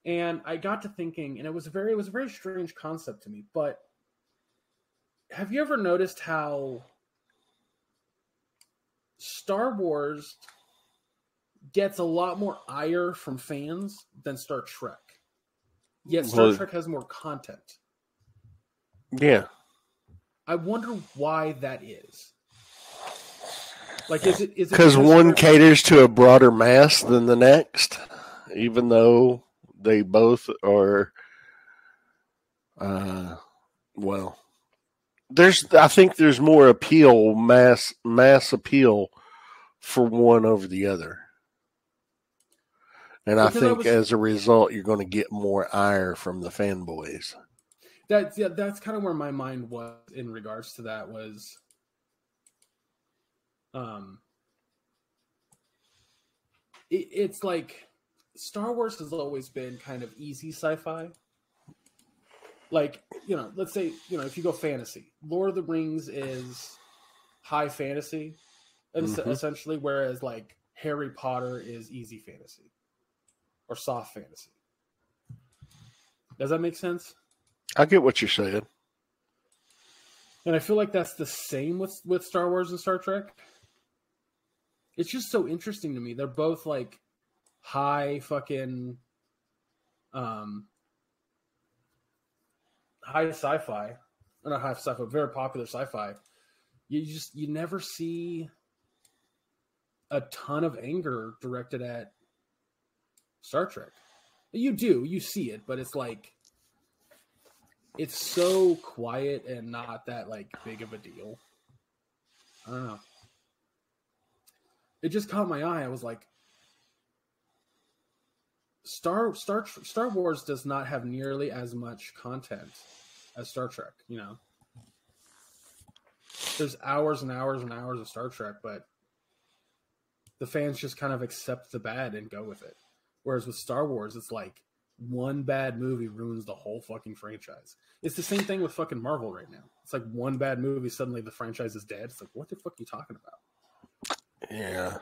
and I got to thinking, and it was a very it was a very strange concept to me. But have you ever noticed how Star Wars gets a lot more ire from fans than Star Trek? Yet Star Well- Trek has more content. Yeah. I wonder why that is. Like, is it is it Because one Star- caters to a broader mass than the next, even though they both are. Uh, well, there's. I think there's more appeal, mass mass appeal, for one over the other, and I Because I think was- as a result, you're going to get more ire from the fanboys. That's yeah, that's kind of where my mind was in regards to that was um it, it's like Star Wars has always been kind of easy sci-fi. Like, you know, let's say, you know, if you go fantasy, Lord of the Rings is high fantasy Mhm. essentially whereas like Harry Potter is easy fantasy or soft fantasy. Does that make sense? I get what you're saying. And I feel like that's the same with with Star Wars and Star Trek. It's just so interesting to me. They're both like high fucking um high sci-fi. Not high sci-fi, very popular sci-fi. You just you never see a ton of anger directed at Star Trek. You do, you see it, but it's like it's so quiet and not that like big of a deal. I don't know. It just caught my eye. I was like, Star Star Star Wars does not have nearly as much content as Star Trek. You know, there's hours and hours and hours of Star Trek, but the fans just kind of accept the bad and go with it. Whereas with Star Wars, it's like one bad movie ruins the whole fucking franchise. It's the same thing with fucking Marvel right now. It's like one bad movie, suddenly the franchise is dead. It's like, what the fuck are you talking about? Yeah.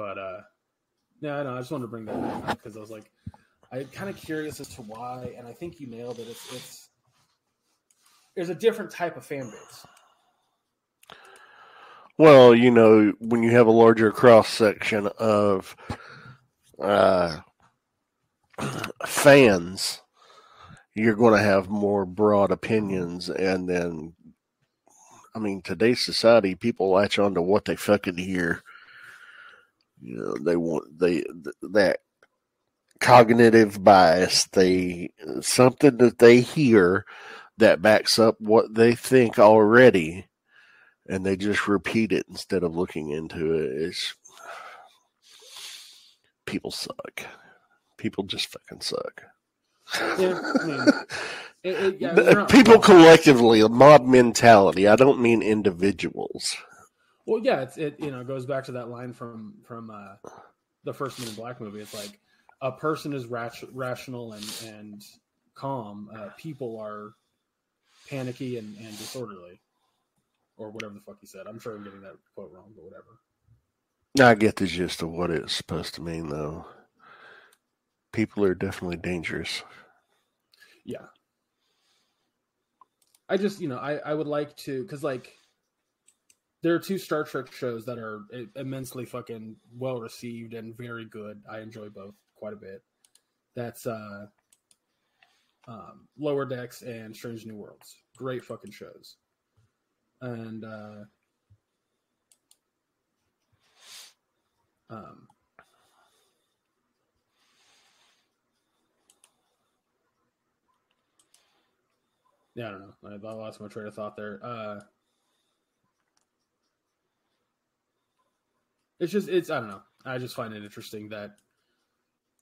But uh I know. I just wanted to bring that up because I was like, I'm kind of curious as to why, and I think you nailed it. It's it's there's a different type of fan base. Well, you know, when you have a larger cross section of uh, fans, you're going to have more broad opinions. And then, I mean, today's society, people latch on to what they fucking hear. You know, they want they th- that cognitive bias. They something that they hear that backs up what they think already and they just repeat it instead of looking into it. It's people suck. People just fucking suck. Yeah, I mean, it, it, yeah, people collectively, a mob mentality. I don't mean individuals. Well, yeah, it's, it you know goes back to that line from from uh, the first Men in Black movie. It's like a person is rat- rational and and calm. Uh, people are panicky and, and disorderly, or whatever the fuck he said. I'm sure I'm getting that quote wrong, but whatever. I get the gist of what it's supposed to mean, though. People are definitely dangerous. Yeah. I just, you know, I, I would like to, because, like, there are two Star Trek shows that are immensely fucking well received and very good. I enjoy both quite a bit. That's uh, um, Lower Decks and Strange New Worlds. Great fucking shows. And, uh, um, Yeah, I don't know. I, lost my train of thought there. Uh, it's just, it's, I don't know. I just find it interesting that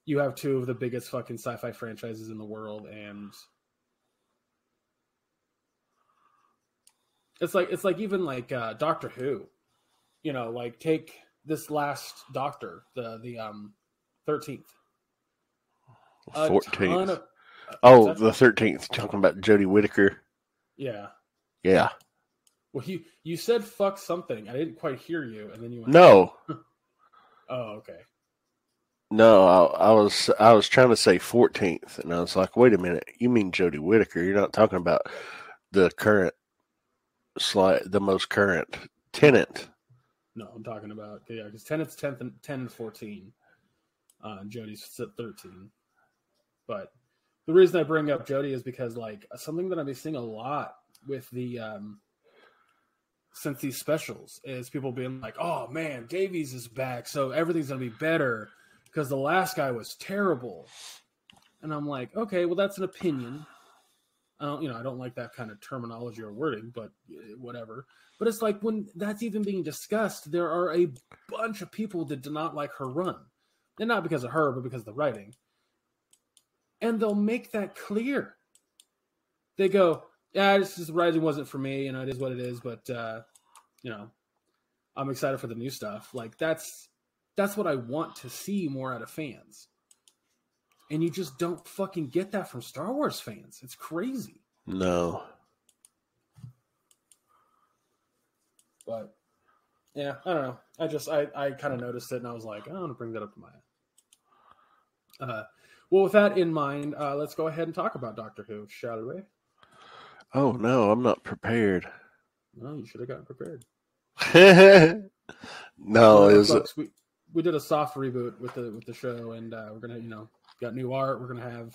you have two of the biggest fucking sci-fi franchises in the world, and it's like, it's like even like uh, Doctor Who, you know, like take this last Doctor, the the um thirteenth. Fourteenth. of- Oh, the thirteenth. Talking about Jodie Whittaker. yeah. Yeah. Well, you you said fuck something. I didn't quite hear you, and then you went, No. Oh, okay. No, I, I was I was trying to say 14th, and I was like, wait a minute, you mean Jodie Whittaker? You're not talking about the current slide, the most current Tennant. No, I'm talking about yeah, because Tennant's tenth and ten and fourteen. Uh, Jodie's at thirteen. But the reason I bring up Jodie is because like something that I've been seeing a lot with the um since these specials is people being like, "Oh man, Davies is back, so everything's gonna be better because the last guy was terrible." And I'm like, okay, well that's an opinion. I don't, you know, I don't like that kind of terminology or wording, but eh, whatever. But it's like when that's even being discussed, there are a bunch of people that do not like her run, and not because of her, but because of the writing. And they'll make that clear. They go, "Yeah, this is writing wasn't for me. You know, it is what it is." But uh, you know, I'm excited for the new stuff. Like that's that's what I want to see more out of fans. And you just don't fucking get that from Star Wars fans. It's crazy. No. But yeah, I don't know. I just I, I kind of noticed it and I was like, I want to bring that up to my uh well with that in mind, uh let's go ahead and talk about Doctor Who. shall we? Oh no, I'm not prepared. No, you should have gotten prepared. no, is it? folks, we we did a soft reboot with the with the show and uh we're gonna, you know, got new art, we're gonna have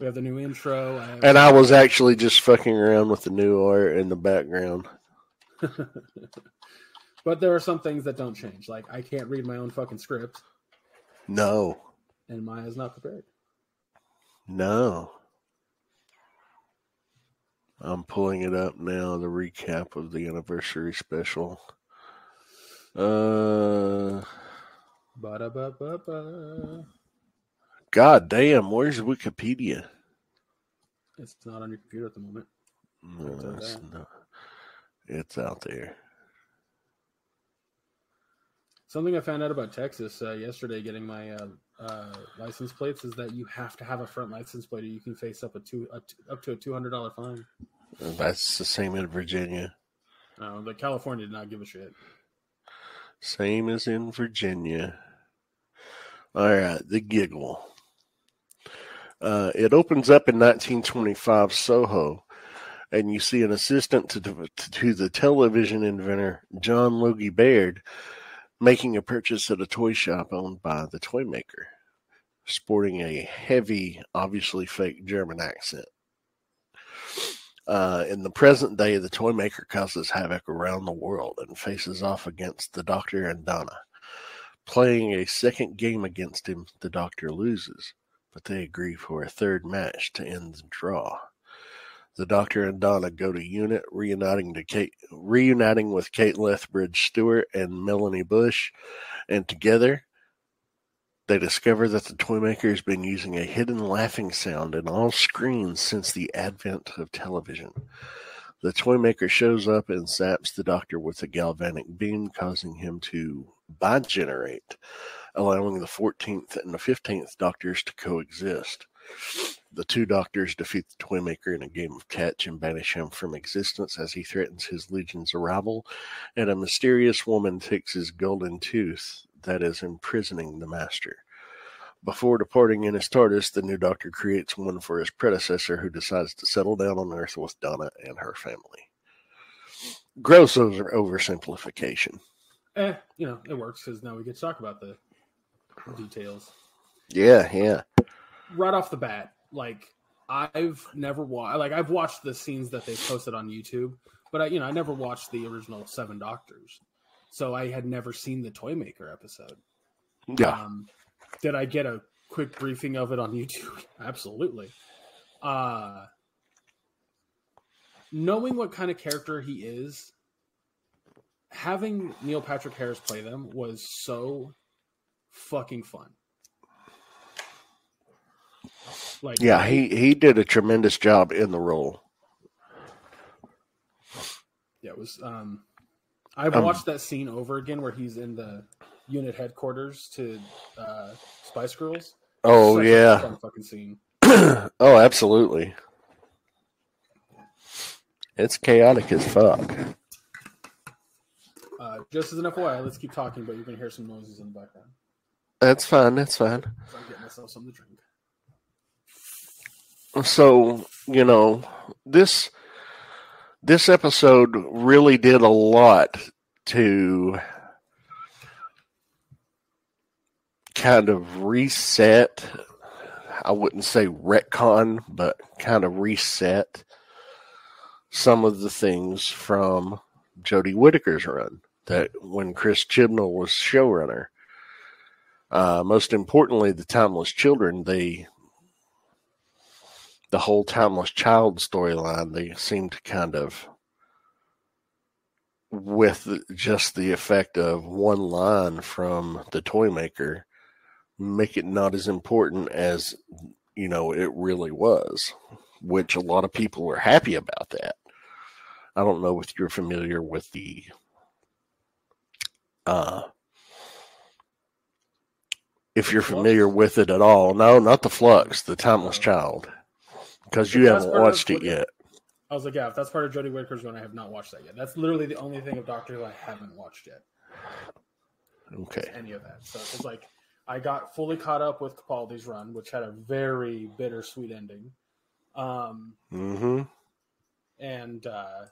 we have the new intro. I And I was actually just fucking around with the new art in the background. but there are some things that don't change. Like I can't read my own fucking script, No, and Maya's not prepared. no. I'm pulling it up now. The recap of the anniversary special. Uh, Ba-da-ba-ba-ba. god damn, where's Wikipedia? It's not on your computer at the moment. No, It's out it's, there. not. it's out there. Something I found out about Texas uh, yesterday, getting my uh, uh, license plates, is that you have to have a front license plate, or you can face up a two a t- up to a two hundred dollar fine. That's the same in Virginia. Uh, but California did not give a shit. Same as in Virginia. All right, the giggle. Uh, it opens up in 1925 Soho, and you see an assistant to, the- to the television inventor John Logie Baird making a purchase at a toy shop owned by the toy maker, sporting a heavy, obviously fake German accent. Uh, in the present day, the toy maker causes havoc around the world and faces off against the Doctor and Donna. Playing a second game against him, the Doctor loses, but they agree for a third match to end the draw. The Doctor and Donna go to unit, reuniting to Kate, reuniting with Kate Lethbridge Stewart and Melanie Bush, and together they discover that the toy maker has been using a hidden laughing sound in all screens since the advent of television. The toy maker shows up and zaps the doctor with a galvanic beam, causing him to bigenerate, allowing the 14th and the 15th doctors to coexist. The two doctors defeat the toy maker in a game of catch and banish him from existence as he threatens his legion's arrival, and a mysterious woman takes his golden tooth that is imprisoning the master. Before departing in his TARDIS, the new doctor creates one for his predecessor who decides to settle down on Earth with Donna and her family. Gross over- oversimplification. Eh, you know, it works because now we get to talk about the details. Yeah, yeah. Right off the bat, like I've never watched, like I've watched the scenes that they posted on YouTube, but I, you know, I never watched the original Seven Doctors, so I had never seen the Toymaker episode. Yeah. Um, did I get a quick briefing of it on YouTube? Absolutely. Uh, knowing what kind of character he is, having Neil Patrick Harris play them was so fucking fun. Like Yeah, he, he did a tremendous job in the role. Yeah, it was. Um, I've Um, watched that scene over again where he's in the unit headquarters to uh, Spice Girls. Oh, Such yeah. fun fucking scene. oh, absolutely. It's chaotic as fuck. Uh, just as an FYI, let's keep talking, but you're gonna hear some noises in the background. That's fine. That's fine. So I'm getting myself something to drink. So, you know, this this episode really did a lot to kind of reset I wouldn't say retcon, but kind of reset some of the things from Jodie Whittaker's run that when Chris Chibnall was showrunner. Uh, most importantly, the Timeless Children, they the whole Timeless Child storyline, they seem to kind of with just the effect of one line from the toy maker make it not as important as you know it really was which a lot of people were happy about that. I don't know if you're familiar with the uh if you're familiar with it at all. No not the flux the timeless child because you haven't watched it yet I was like, yeah, if that's part of Jodie Whittaker's run, I have not watched that yet. That's literally the only thing of Doctor Who I haven't watched yet. okay Any of that. So it's like I got fully caught up with Capaldi's run, which had a very bittersweet ending. Um, mm-hmm and uh,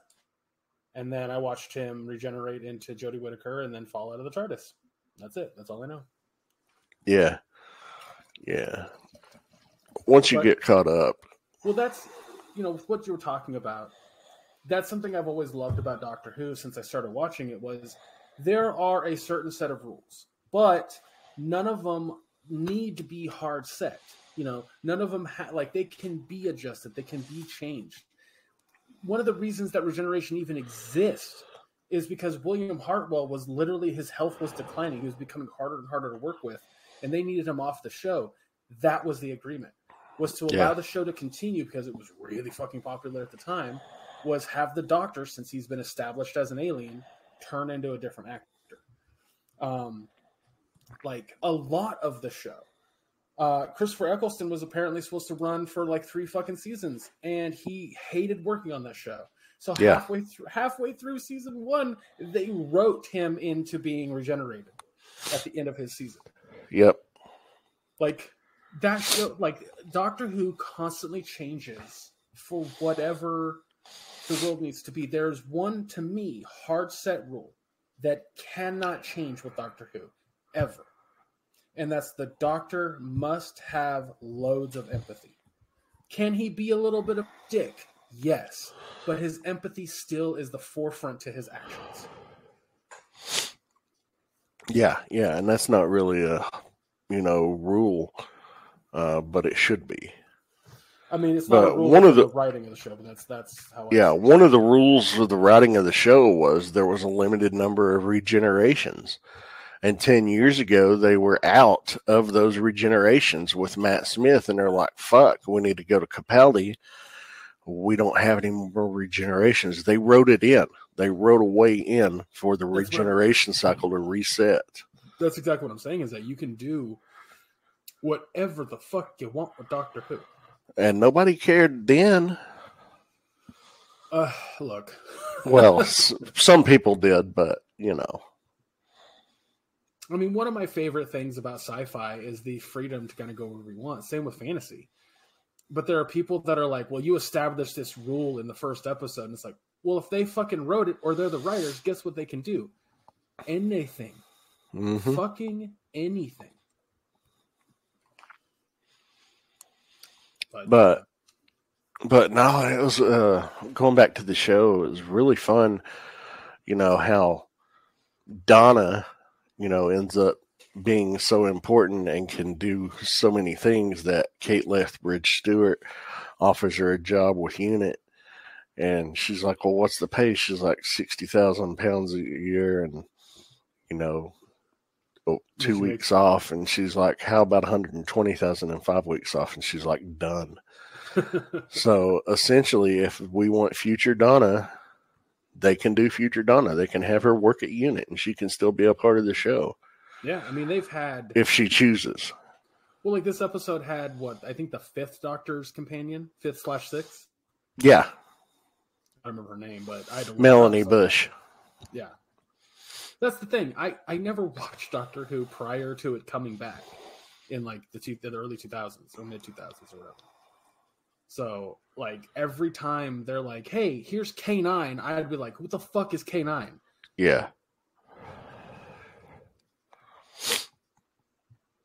and then I watched him regenerate into Jodie Whittaker and then fall out of the TARDIS. That's it. That's all I know. yeah yeah once you But- get caught up Well, that's you know what you were talking about. That's something I've always loved about Doctor Who since I started watching it was there are a certain set of rules, but none of them need to be hard set. You know, none of them ha- like they can be adjusted, they can be changed. One of the reasons that regeneration even exists is because William Hartnell was literally his health was declining. He was becoming harder and harder to work with, and they needed him off the show. That was the agreement was to allow Yeah. the show to continue because it was really fucking popular at the time. Was have the Doctor, since he's been established as an alien, turn into a different actor. Um, like a lot of the show. Uh, Christopher Eccleston was apparently supposed to run for like three fucking seasons, and he hated working on that show. So Yeah. halfway through, halfway through season one, they wrote him into being regenerated at the end of his season. yep Like that show, like Doctor Who constantly changes for whatever the world needs to be. There's one to me hard set rule that cannot change with Doctor Who ever. And that's the doctor must have loads of empathy. Can he be a little bit of dick? Yes. But his empathy still is the forefront to his actions. Yeah, yeah, and that's not really a you know rule, uh, but it should be. I mean, it's not a rule one of the, the- writing of the show, but that's that's how. Yeah, one of the rules of the writing of the show was there was a limited number of regenerations. And 10 years ago, they were out of those regenerations with Matt Smith, and they're like, fuck, we need to go to Capaldi. We don't have any more regenerations. They wrote it in. They wrote a way in for the That's right. regeneration cycle to reset. That's exactly what I'm saying. Is that you can do whatever the fuck you want with Doctor Who. And nobody cared then. Uh, look. Well, s- some people did, but, you know. I mean, one of my favorite things about sci-fi is the freedom to kind of go where we want. Same with fantasy. But there are people that are like, "Well, you established this rule in the first episode," and it's like, "Well, if they fucking wrote it or they're the writers, guess what they can do? Anything, hmm fucking anything." But but no, it was uh going back to the show, it was really fun, you know, how Donna, you know, ends up being so important and can do so many things that Kate Lethbridge Stewart offers her a job with Unit. And she's like, Well, what's the pay? She's like sixty thousand pounds a year and you know two weeks off and she's like, How about 120,000 and five weeks off? And she's like, Done. So essentially, if we want future Donna, they can do future Donna. They can have her work at unit and she can still be a part of the show yeah, I mean, they've had if she chooses. well, like this episode had what I think the fifth Doctor's companion, fifth slash sixth. Yeah, I don't remember her name, but I don't Melanie Bush. Yeah. That's the thing. I I never watched Doctor Who prior to it coming back in like the two, the early 2000s or mid 2000s or whatever. So like every time they're like, "Hey, here's K9," I'd be like, "What the fuck is K9?" Yeah.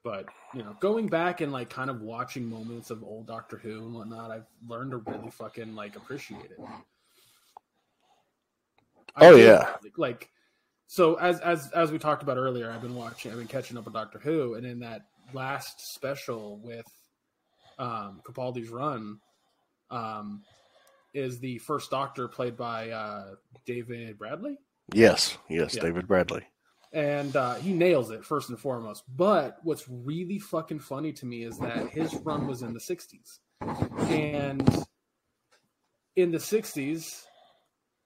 But you know, going back and like kind of watching moments of old Doctor Who and whatnot, I've learned to really fucking like appreciate it. I Oh, yeah. like, like so as as as we talked about earlier, I've been watching, I've been catching up with Doctor Who, and in that last special with um Capaldi's run, um, is the first Doctor played by uh David Bradley Yes. Yes. Yeah. David Bradley. and uh, he nails it first and foremost. But what's really fucking funny to me is that his run was in the '60s, and in the '60s,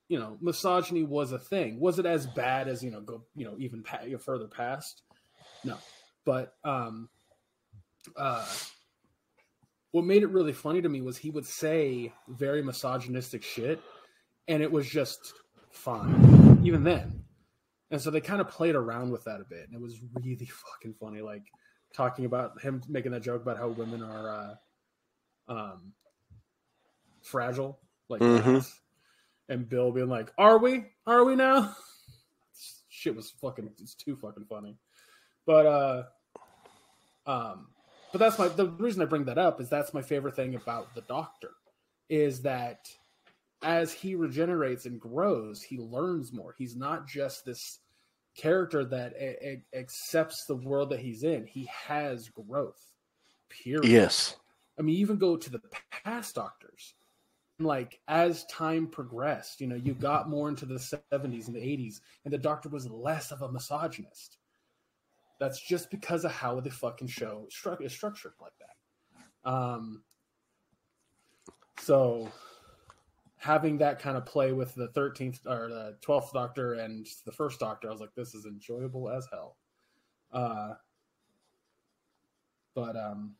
you know, misogyny was a thing. Was it as bad as you know, go you know, even pa- further past? No, but um, uh, what made it really funny to me was he would say very misogynistic shit, and it was just fine, even then. And so they kind of played around with that a bit, and it was really fucking funny. Like talking about him making that joke about how women are uh, um, fragile, like Mhm. And Bill being like, "Are we? Are we now?" Shit was fucking. It's too fucking funny. But uh, um, but that's my the reason I bring that up is that's my favorite thing about the Doctor, is that as he regenerates and grows, he learns more. He's not just this character that a- a- accepts the world that he's in. He has growth. Period. Yes. I mean, even go to the past doctors. Like as time progressed, you know, you got more into the seventies and the eighties, and the doctor was less of a misogynist. That's just because of how the fucking show stru- is structured like that. Um, so having that kind of play with the thirteenth or the twelfth Doctor and the first Doctor, I was like, this is enjoyable as hell. Uh, but um,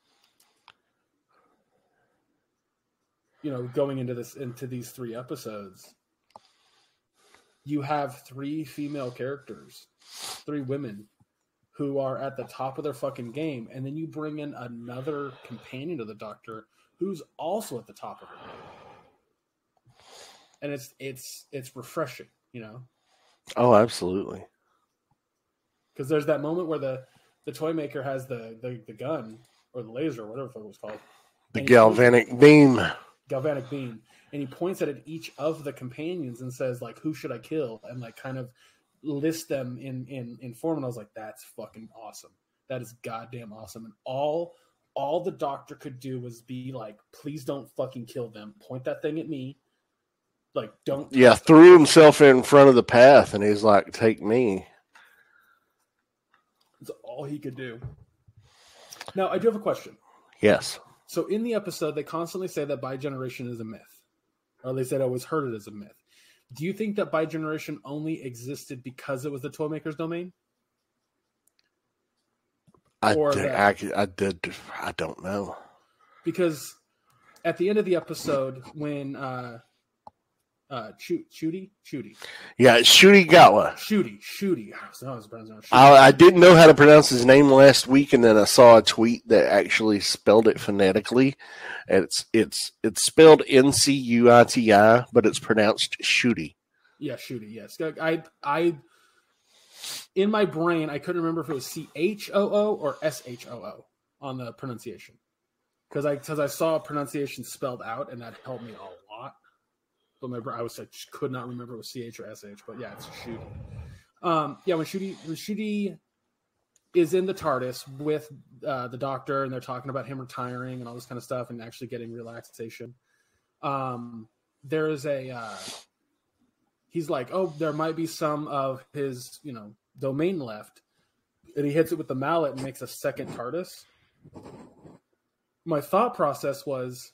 you know, going into this into these three episodes, you have three female characters, three women who are at the top of their fucking game, and then you bring in another companion to the Doctor who's also at the top of her game. And it's it's it's refreshing, you know, Oh, absolutely. because there's that moment where the the toy maker has the the, the gun or the laser, or whatever it was called, The galvanic beam. Galvanic beam and he points at it each of the companions and says like who should i kill? And like kind of list them in in in form. And i was like that's fucking awesome. That is goddamn awesome. And all all the doctor could do was be like please don't fucking kill them. Point that thing at me. Like don't Yeah, threw himself in front of the path and he's like, take me. that's all he could do. Now i do have a question. Yes. So in the episode they constantly say that bi-generation is a myth or they said they'd always heard it as a myth do you think that bi-generation only existed because it was the toy maker's domain I, Or did, I, I did. I don't know. because at the end of the episode when uh uh Chu- shooty Chudy Yeah, Ncuti Gatwa. Shooty Shooty I I was pronouncing it Shooty. I, I didn't know how to pronounce his name last week, and then I saw a tweet that actually spelled it phonetically. And it's it's it's spelled N C U I T I, but it's pronounced Shooty. yeah Shooty yes I I in my brain I couldn't remember if it was C H O O or S H O O on the pronunciation because I because I saw a pronunciation spelled out and that helped me a my I was just could not remember it was C H or S H but yeah it's Shooty um yeah when Shooty when Shooty is in the TARDIS with uh, the doctor, and they're talking about him retiring and all this kind of stuff, and actually getting relaxation. Um, there is a uh, he's like, oh, there might be some of his you know domain left, and he hits it with the mallet and makes a second TARDIS. My thought process was,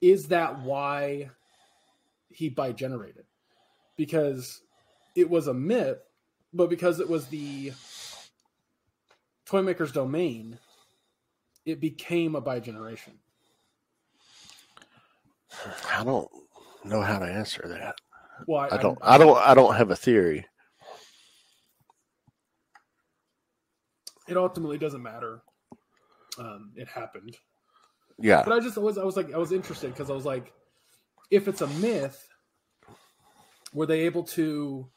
is that why he bi-generated? Because it was a myth but because it was the toy maker's domain, it became a bi generation. I don't know how to answer that. Well, I don't. I don't. I don't have a theory. It ultimately doesn't matter. Um, it happened. Yeah. But I just was I was like I was interested because I was like, if it's a myth, were they able to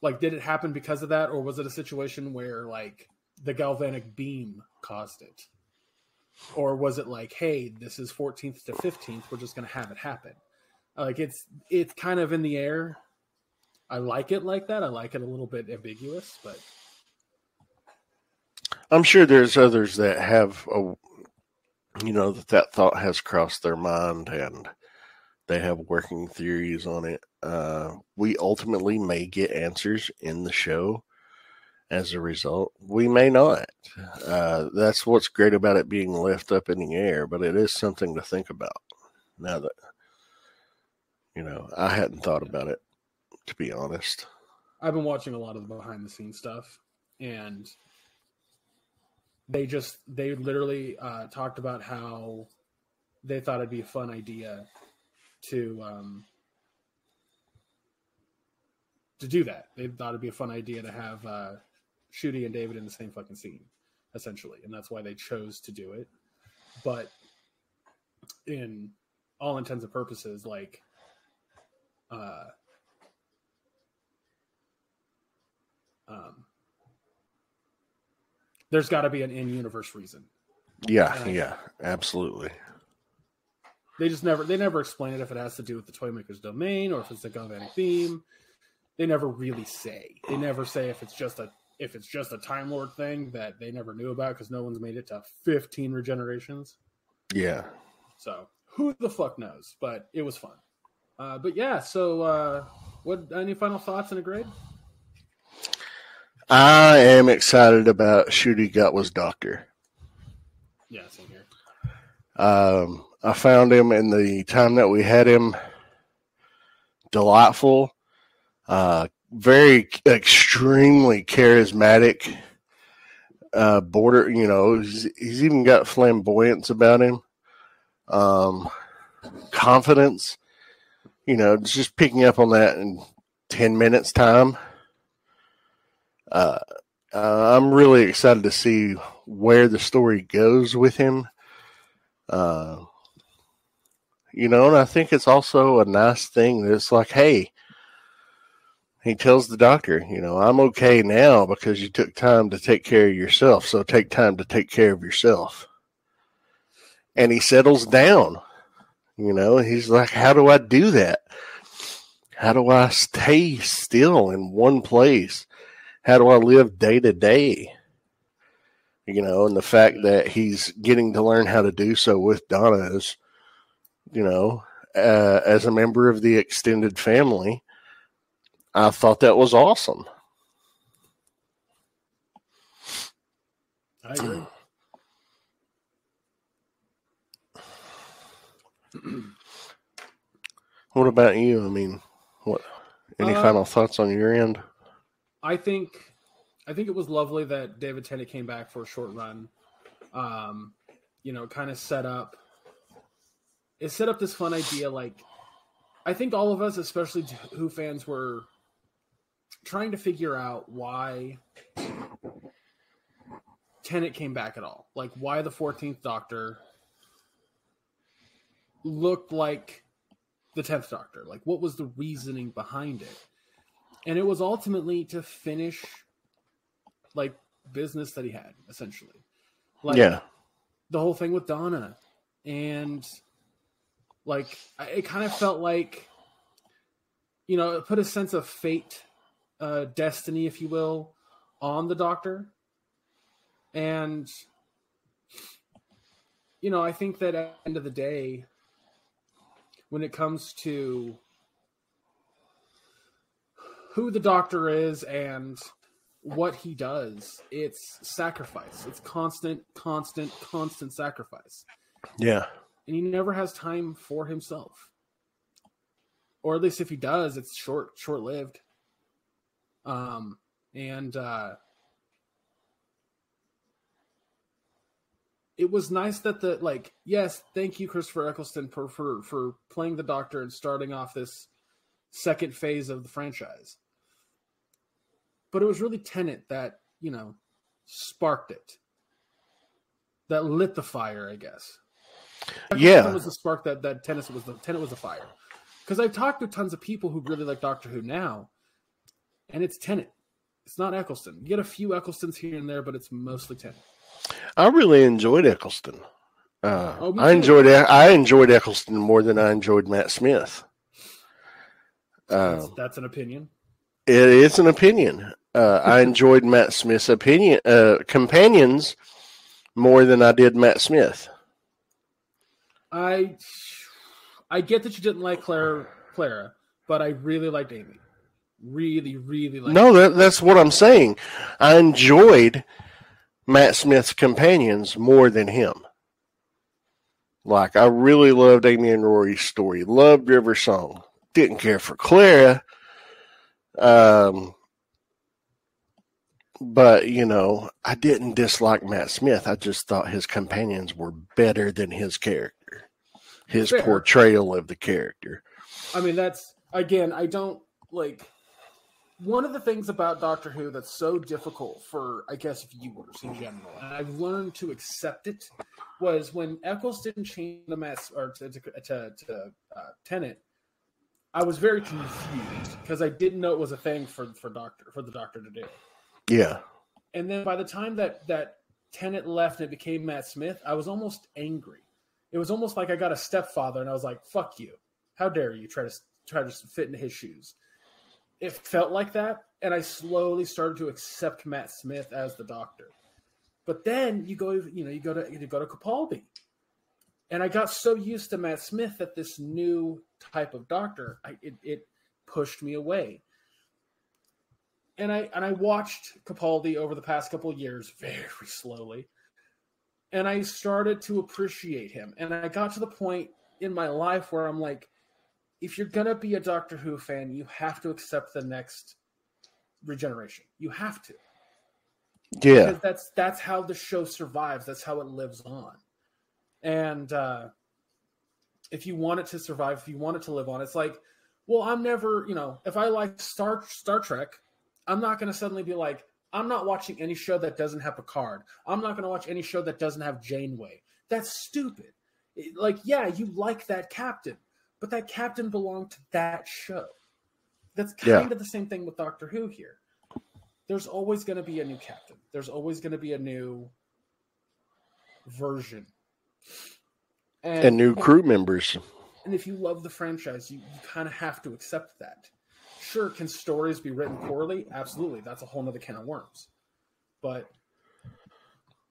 like did it happen because of that, or was it a situation where like the galvanic beam caused it? Or was it like, hey, this is 14th to 15th, we're just gonna have it happen? Like it's it's kind of in the air. I like it like that. I like it a little bit ambiguous, but I'm sure there's others that have a you know that that thought has crossed their mind and they have working theories on it. Uh, we ultimately may get answers in the show. As a result, we may not. Uh, that's what's great about it being left up in the air, but it is something to think about. Now that you know, I hadn't thought about it to be honest. I've been watching a lot of the behind the scenes stuff, and they just they literally uh, talked about how they thought it'd be a fun idea to um, to do that. They thought it'd be a fun idea to have uh, Ncuti and David in the same fucking scene, essentially, and that's why they chose to do it. But in all intents and purposes, like uh, um, there's got to be an in-universe reason. Yeah, Uh, yeah, absolutely. They just never they never explain it if it has to do with the Toymaker's domain or if it's the galvanic beam. They never really say. They never say if it's just a if it's just a Time Lord thing that they never knew about because no one's made it to 15 regenerations. Yeah. So who the fuck knows? But it was fun. Uh, but yeah, so uh, what? Any final thoughts and a grade? I am excited about Ncuti Gatwa's doctor. Yeah, same here. Um, I found him in the time that we had him delightful, uh, very extremely charismatic. Uh, border, you know, he's, he's even got flamboyance about him. Um, confidence, you know, just picking up on that in 10 minutes time. Uh, uh, I'm really excited to see where the story goes with him. Uh, you know, and I think it's also a nice thing that it's like, hey, he tells the doctor, you know, I'm okay now because you took time to take care of yourself. So take time to take care of yourself. And he settles down, you know, he's like, how do I do that? How do I stay still in one place? How do I live day to day? You know, and the fact that he's getting to learn how to do so with Donna is, you know, uh, as a member of the extended family, I thought that was awesome. I agree. What about you? I mean, what? Any Uh, final thoughts on your end? I think I think it was lovely that David Tennant came back for a short run. Um, you know, kind of set up it set up this fun idea like I think all of us, especially Who fans, were trying to figure out why Tennant came back at all. Like why the 14th Doctor looked like the 10th Doctor. Like what was the reasoning behind it? And it was ultimately to finish like business that he had essentially. Like yeah, the whole thing with Donna and like it kind of felt like you know, it put a sense of fate, uh destiny if you will, on the doctor. And you know, I think that at the end of the day when it comes to who the doctor is and what he does, it's sacrifice. It's constant, constant, constant sacrifice. yeah, And he never has time for himself. Or at least if he does, it's short short lived. Um and uh it was nice that the like yes, thank you, Christopher Eccleston, for for for playing the doctor and starting off this second phase of the franchise. But it was really Tennant that, you know, sparked it. That lit the fire, I guess. Yeah. That was the spark that that Tennant was the Tennant was the fire. Because I've talked to tons of people who really like Doctor Who now, and it's Tennant. It's not Eccleston. You get a few Ecclestons here and there, but it's mostly Tennant. I really enjoyed Eccleston. Uh, Oh, I enjoyed I enjoyed Eccleston more than I enjoyed Matt Smith. That's, Uh, that's an opinion. it is an opinion. Uh, I enjoyed Matt Smith's opinion uh, companions more than I did Matt Smith. I I get that you didn't like Clara Clara, but I really liked Amy. Really, really liked No, that, that's what I'm saying. I enjoyed Matt Smith's companions more than him. Like I really loved Amy and Rory's story. Loved River Song. Didn't care for Clara. Um, but you know, I didn't dislike Matt Smith. I just thought his companions were better than his character, his Fair. portrayal of the character. I mean, that's again, I don't like one of the things about Doctor Who that's so difficult for, I guess, viewers in general, and I've learned to accept it, was when Eccleston changed the mess or to to, to, to uh, Tennant. I was very confused because I didn't know it was a thing for for Doctor for the Doctor to do. Yeah, And then by the time that that Tennant left and it became Matt Smith, I was almost angry. It was almost like I got a stepfather, and I was like, "Fuck you! How dare you try to try to fit into his shoes?" It felt like that, and I slowly started to accept Matt Smith as the Doctor. But then you go, you know, you go to you go to Capaldi, and I got so used to Matt Smith that this new type of Doctor, I, it, it pushed me away and I and I watched Capaldi over the past couple of years very slowly, and I started to appreciate him. And I got to the point in my life where I'm like, if you're gonna be a Doctor Who fan, you have to accept the next regeneration. You have to, yeah, because that's that's how the show survives. That's how it lives on. And uh, if you want it to survive, if you want it to live on, it's like, well, I'm never, you know, if I like Star Star Trek, I'm not going to suddenly be like, I'm not watching any show that doesn't have Picard. I'm not going to watch any show that doesn't have Janeway. That's stupid. It- like, yeah, you like that captain, but that captain belonged to that show. That's Yeah. kind of the same thing with Doctor Who here. There's always going to be a new captain. There's always going to be a new version. and new crew members. and if you love the franchise, you, you kind of have to accept that. Sure, can stories be written poorly? Absolutely. That's a whole nother can of worms. But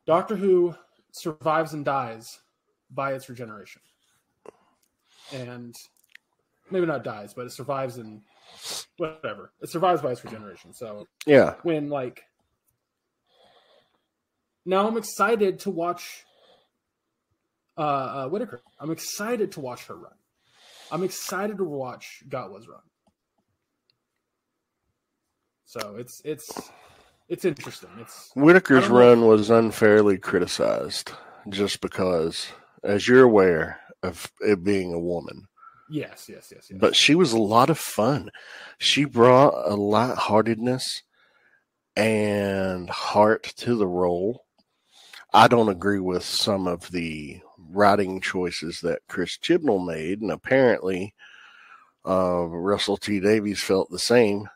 Doctor Who survives and dies by its regeneration. And maybe not dies, but it survives and whatever. It survives by its regeneration. So Yeah, when like now I'm excited to watch uh, uh Whittaker. I'm excited to watch her run. I'm excited to watch Gatwa's run. So it's it's it's interesting. It's Whittaker's run was unfairly criticized just because, as you're aware of it being a woman, yes, yes, yes, yes. but she was a lot of fun. She brought a lightheartedness and heart to the role. I don't agree with some of the writing choices that Chris Chibnall made, and apparently uh, Russell T Davies felt the same.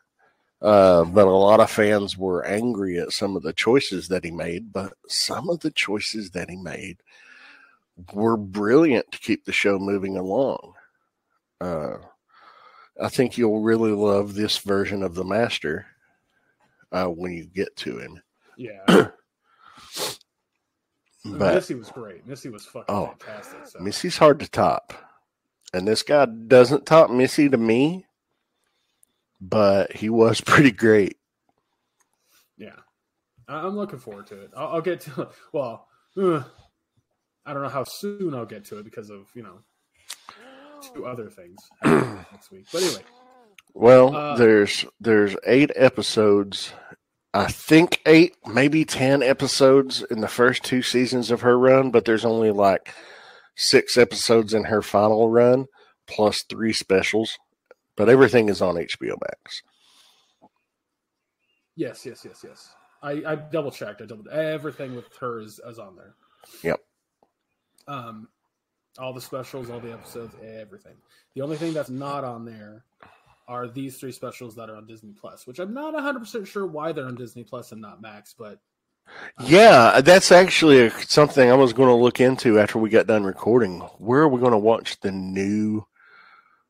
Uh, but a lot of fans were angry at some of the choices that he made, but some of the choices that he made were brilliant to keep the show moving along. Uh, I think you'll really love this version of the Master uh, when you get to him. yeah. But Missy was great. Missy was fucking Oh, fantastic. So. Missy's hard to top. And this guy doesn't top Missy to me, but he was pretty great. Yeah, I'm looking forward to it. I'll, I'll get to well. uh, I don't know how soon I'll get to it because of you know two other things next week. But anyway, Well, Uh, there's there's eight episodes. I think eight, maybe ten episodes in the first two seasons of her run, but there's only like six episodes in her final run, plus three specials. But everything is on HBO Max. Yes, yes, yes, yes. I, I double checked. I double everything with her is, is on there. Yep. Um, all the specials, all the episodes, everything. The only thing that's not on there are these three specials that are on Disney Plus, which I'm not 100 percent sure why they're on Disney Plus and not Max, but Yeah, that's actually something I was going to look into after we got done recording. Where are we going to watch the new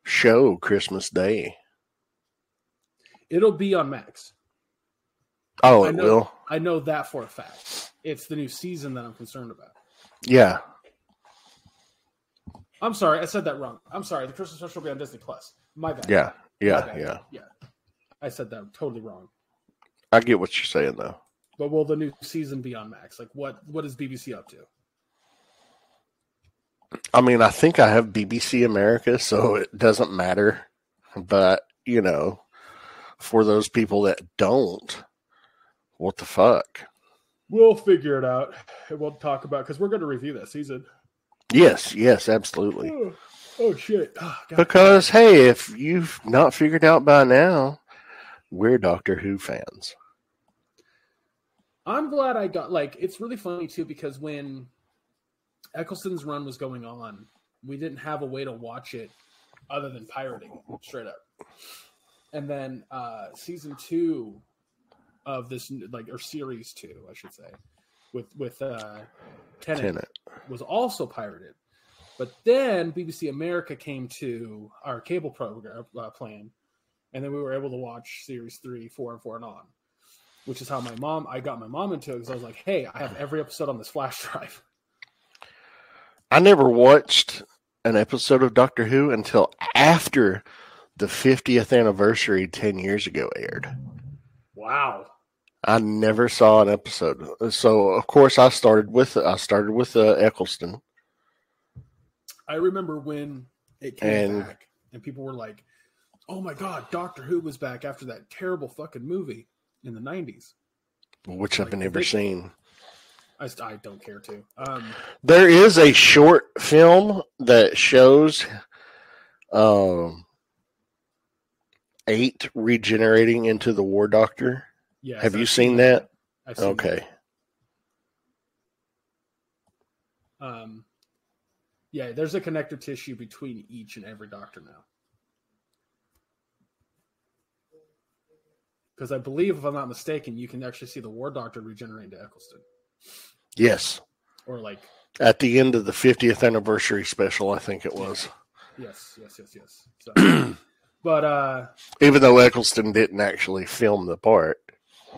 show Christmas Day? it'll be on Max. Oh, I it know. will. I know that for a fact. It's the new season that I'm concerned about. Yeah. I'm sorry, I said that wrong. I'm sorry. The Christmas special will be on Disney Plus. My bad. Yeah. Yeah. bad. Yeah. Yeah. I said that totally wrong. I get what you're saying though. But will the new season be on Max? Like what what is BBC up to? I mean, I think I have BBC America, so it doesn't matter. But, you know, for those people that don't, what the fuck? We'll figure it out. We'll talk about because we're going to review that season. Yes, yes, absolutely. Oh, oh, shit! Oh, Because hey, if you've not figured out by now, we're Doctor Who fans. I'm glad I got like it's really funny too because when Eccleston's run was going on, we didn't have a way to watch it other than pirating straight up. And then uh season two of this like or series two, I should say, with with uh Tennant, Tennant. was also pirated. But then BBC America came to our cable program uh, plan, and then we were able to watch series three, four, and four and on. Which is how my mom, I got my mom into it because I was like, "Hey, I have every episode on this flash drive." I never watched an episode of Doctor Who until after the 50th anniversary 10 years ago aired. Wow. I never saw an episode. So, of course, I started with I started with uh, Eccleston. I remember when it came And- back, and people were like, "Oh my god, Doctor Who was back after that terrible fucking movie in the '90s." which I've Like, never they- seen. I, I don't care to. Um, There is a short film that shows um eight regenerating into the War Doctor. yes, Have you I've seen that? I've seen that. Okay. Um, yeah, there's a connective tissue between each and every doctor now. Because I believe, if I'm not mistaken, you can actually see the War Doctor regenerate into Eccleston, Yes. or like, At the end of the 50th anniversary special, I think it was. yes, yes, yes, yes. So, but uh, Even though Eccleston didn't actually film the part.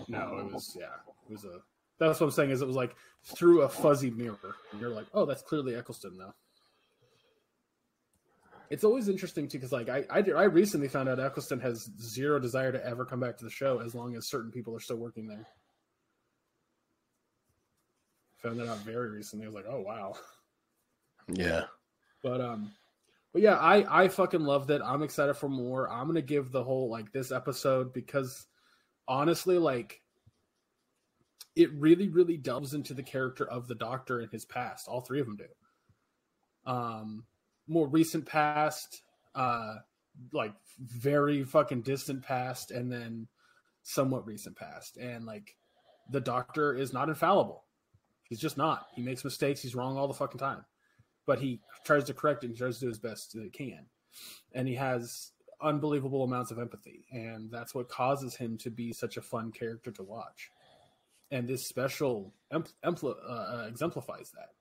no, it was yeah, it was a. That's what I'm saying is it was like through a fuzzy mirror, and you're like, oh, that's clearly Eccleston now. It's always interesting too, because like I, I, I recently found out Eccleston has zero desire to ever come back to the show as long as certain people are still working there. Found that out very recently. I was like, oh wow. Yeah. But um, but yeah, I I fucking loved it. I'm excited for more. I'm gonna give the whole like this episode because honestly, like it really really delves into the character of the Doctor and his past. All three of them do. Um, more recent past, uh, like very fucking distant past, and then somewhat recent past, and like the Doctor is not infallible. He's just not. He makes mistakes. He's wrong all the fucking time but he tries to correct it and tries to do his best that he can. And he has unbelievable amounts of empathy, and that's what causes him to be such a fun character to watch. And this special uh, exemplifies that.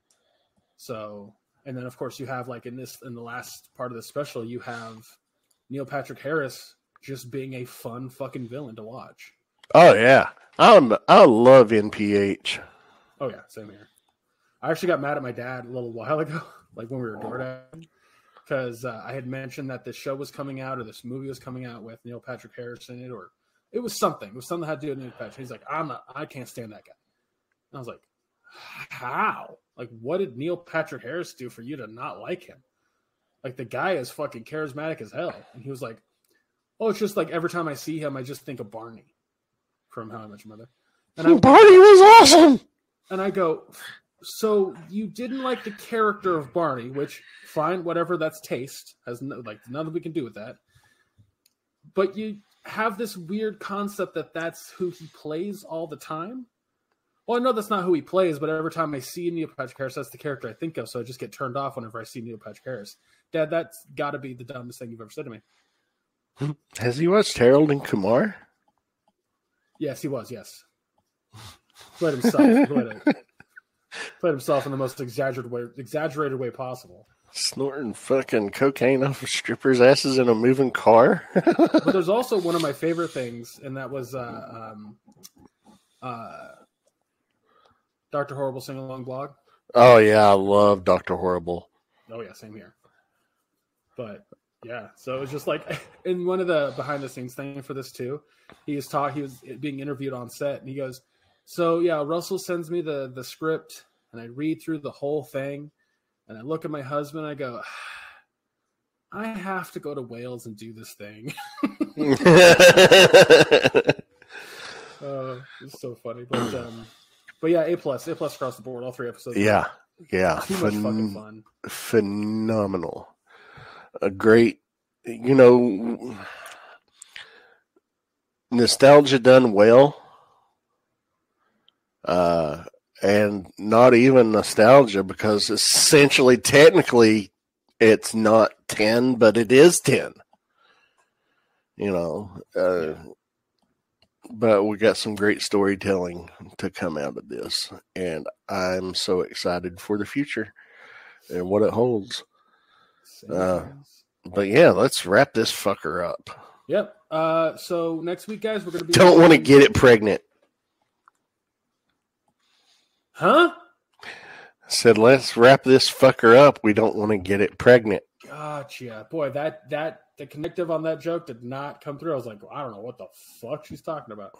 So, and then of course you have like in this in the last part of the special, you have Neil Patrick Harris just being a fun fucking villain to watch. Oh, yeah. I'm, I love NPH. Oh yeah, same here. I actually got mad at my dad a little while ago, like when we were DoorDash, because uh, I had mentioned that this show was coming out or this movie was coming out with Neil Patrick Harris in it, or it was something. It was something that had to do with Neil Patrick. He's like, I'm not, I can't stand that guy. And I was like, how? Like, what did Neil Patrick Harris do for you to not like him? Like, the guy is fucking charismatic as hell. And he was like, oh, it's just like every time I see him, I just think of Barney from How I Met Your Mother. And I, Barney was awesome. And I go, so you didn't like the character of Barney, which fine, whatever. That's taste. Has no, like nothing we can do with that. but you have this weird concept that that's who he plays all the time. Well, I know that's not who he plays, but every time I see Neil Patrick Harris, that's the character I think of. So I just get turned off whenever I see Neil Patrick Harris. Dad, that's got to be the dumbest thing you've ever said to me. Has he watched Harold and Kumar? Yes, he was. Yes, played himself. played, played himself in the most exaggerated way, exaggerated way possible. Snorting fucking cocaine off of strippers' asses in a moving car. but there's also one of my favorite things, and that was uh, um, uh, Doctor Horrible sing along blog. Oh yeah, I love Doctor Horrible. Oh yeah, same here. But yeah, so it was just like in one of the behind the scenes thing for this too. He was talk. He was being interviewed on set, and he goes, "So yeah, Russell sends me the the script, and I read through the whole thing, and I look at my husband, and I go." I have to go to Wales and do this thing. uh, it's so funny, but um, but yeah, A plus, A plus across the board, all three episodes. Yeah, yeah, too much fucking fun. Phenomenal, a great, you know, nostalgia done well. Uh, and not even nostalgia because essentially, technically, it's not 10, but it is 10. You know, uh, but we got some great storytelling to come out of this. And I'm so excited for the future and what it holds. Uh, but yeah, let's wrap this fucker up. Yep. Uh, so next week, guys, we're going to be. Don't want to get it pregnant. Huh? said, let's wrap this fucker up. We don't want to get it pregnant. Gotcha. Boy, that that the connective on that joke did not come through. I was like, I don't know what the fuck she's talking about.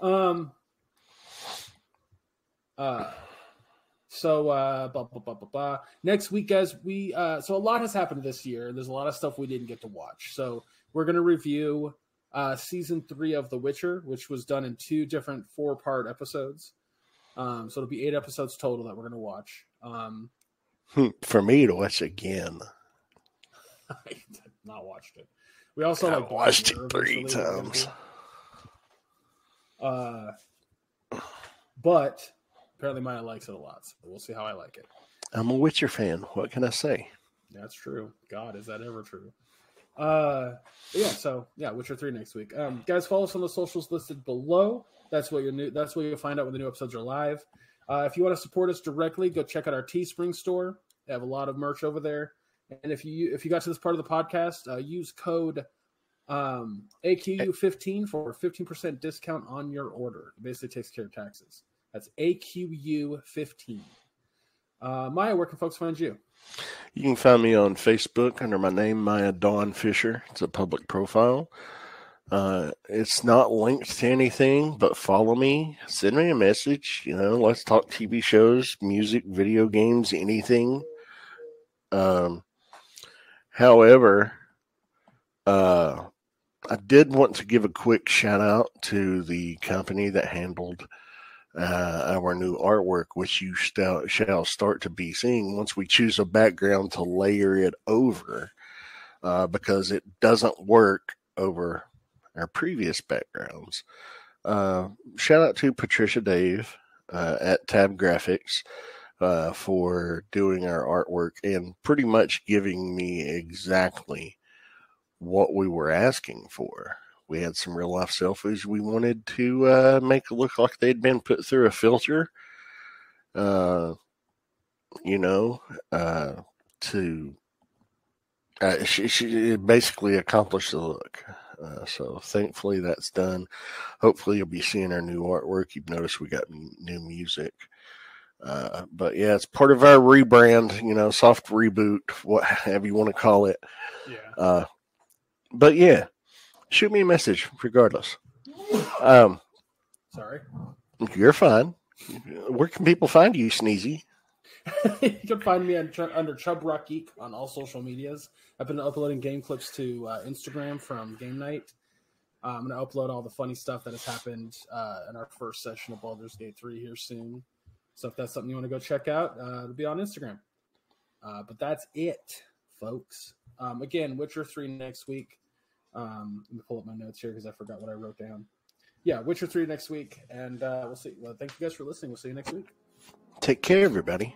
Um. Uh. So uh, blah, blah, blah, blah, blah. next week, guys, we uh, so a lot has happened this year. There's a lot of stuff we didn't get to watch. So we're gonna review uh, season three of The Witcher, which was done in two different four part episodes. Um, so it'll be eight episodes total that we're gonna watch. Um, For me to watch again. I have not watched it. We also I like watched it three recently, we're gonna times. Uh, but apparently Maya likes it a lot, so we'll see how I like it. I'm a Witcher fan. What can I say? That's true. God, is that ever true? Uh, yeah. So yeah, Witcher three next week. Um, guys, follow us on the socials listed below. That's what you new. That's where you'll find out when the new episodes are live. Uh, if you want to support us directly, go check out our Teespring store. They have a lot of merch over there. And if you if you got to this part of the podcast, uh, use code um, AQU15 for 15% discount on your order. It basically takes care of taxes. That's AQU15. Uh, Maya, where can folks find you? You can find me on Facebook under my name, Maya Dawn Fisher. It's a public profile. Uh, it's not linked to anything, but follow me, send me a message. You know, let's talk TV shows, music, video games, anything. Um, however, uh, I did want to give a quick shout out to the company that handled uh, our new artwork, which you shall, shall start to be seeing once we choose a background to layer it over, uh, because it doesn't work over our previous backgrounds. Uh, shout out to Patricia Dave uh, at Tab Graphics uh, for doing our artwork and pretty much giving me exactly what we were asking for. We had some real life selfies we wanted to uh, make look like they'd been put through a filter. Uh, you know, uh, to she, she basically accomplished the look. Uh, so thankfully that's done. Hopefully you'll be seeing our new artwork. You've noticed we got m- new music. Uh, but yeah, it's part of our rebrand, you know, soft reboot, whatever you want to call it. Yeah. Uh, but yeah, shoot me a message regardless. Um, Sorry. you're fine. Where can people find you, Sneezy? you can find me on, under Chub Rock Geek on all social medias. I've been uploading game clips to uh, Instagram from Game Night. Uh, I'm going to upload all the funny stuff that has happened uh, in our first session of Baldur's Gate 3 here soon. So if that's something you want to go check out, uh, it'll be on Instagram. Uh, but that's it, folks. Um, again, Witcher 3 next week. Um, let me pull up my notes here because I forgot what I wrote down. Yeah, Witcher three next week, and uh, we'll see. Well, thank you guys for listening. We'll see you next week. Take care, everybody.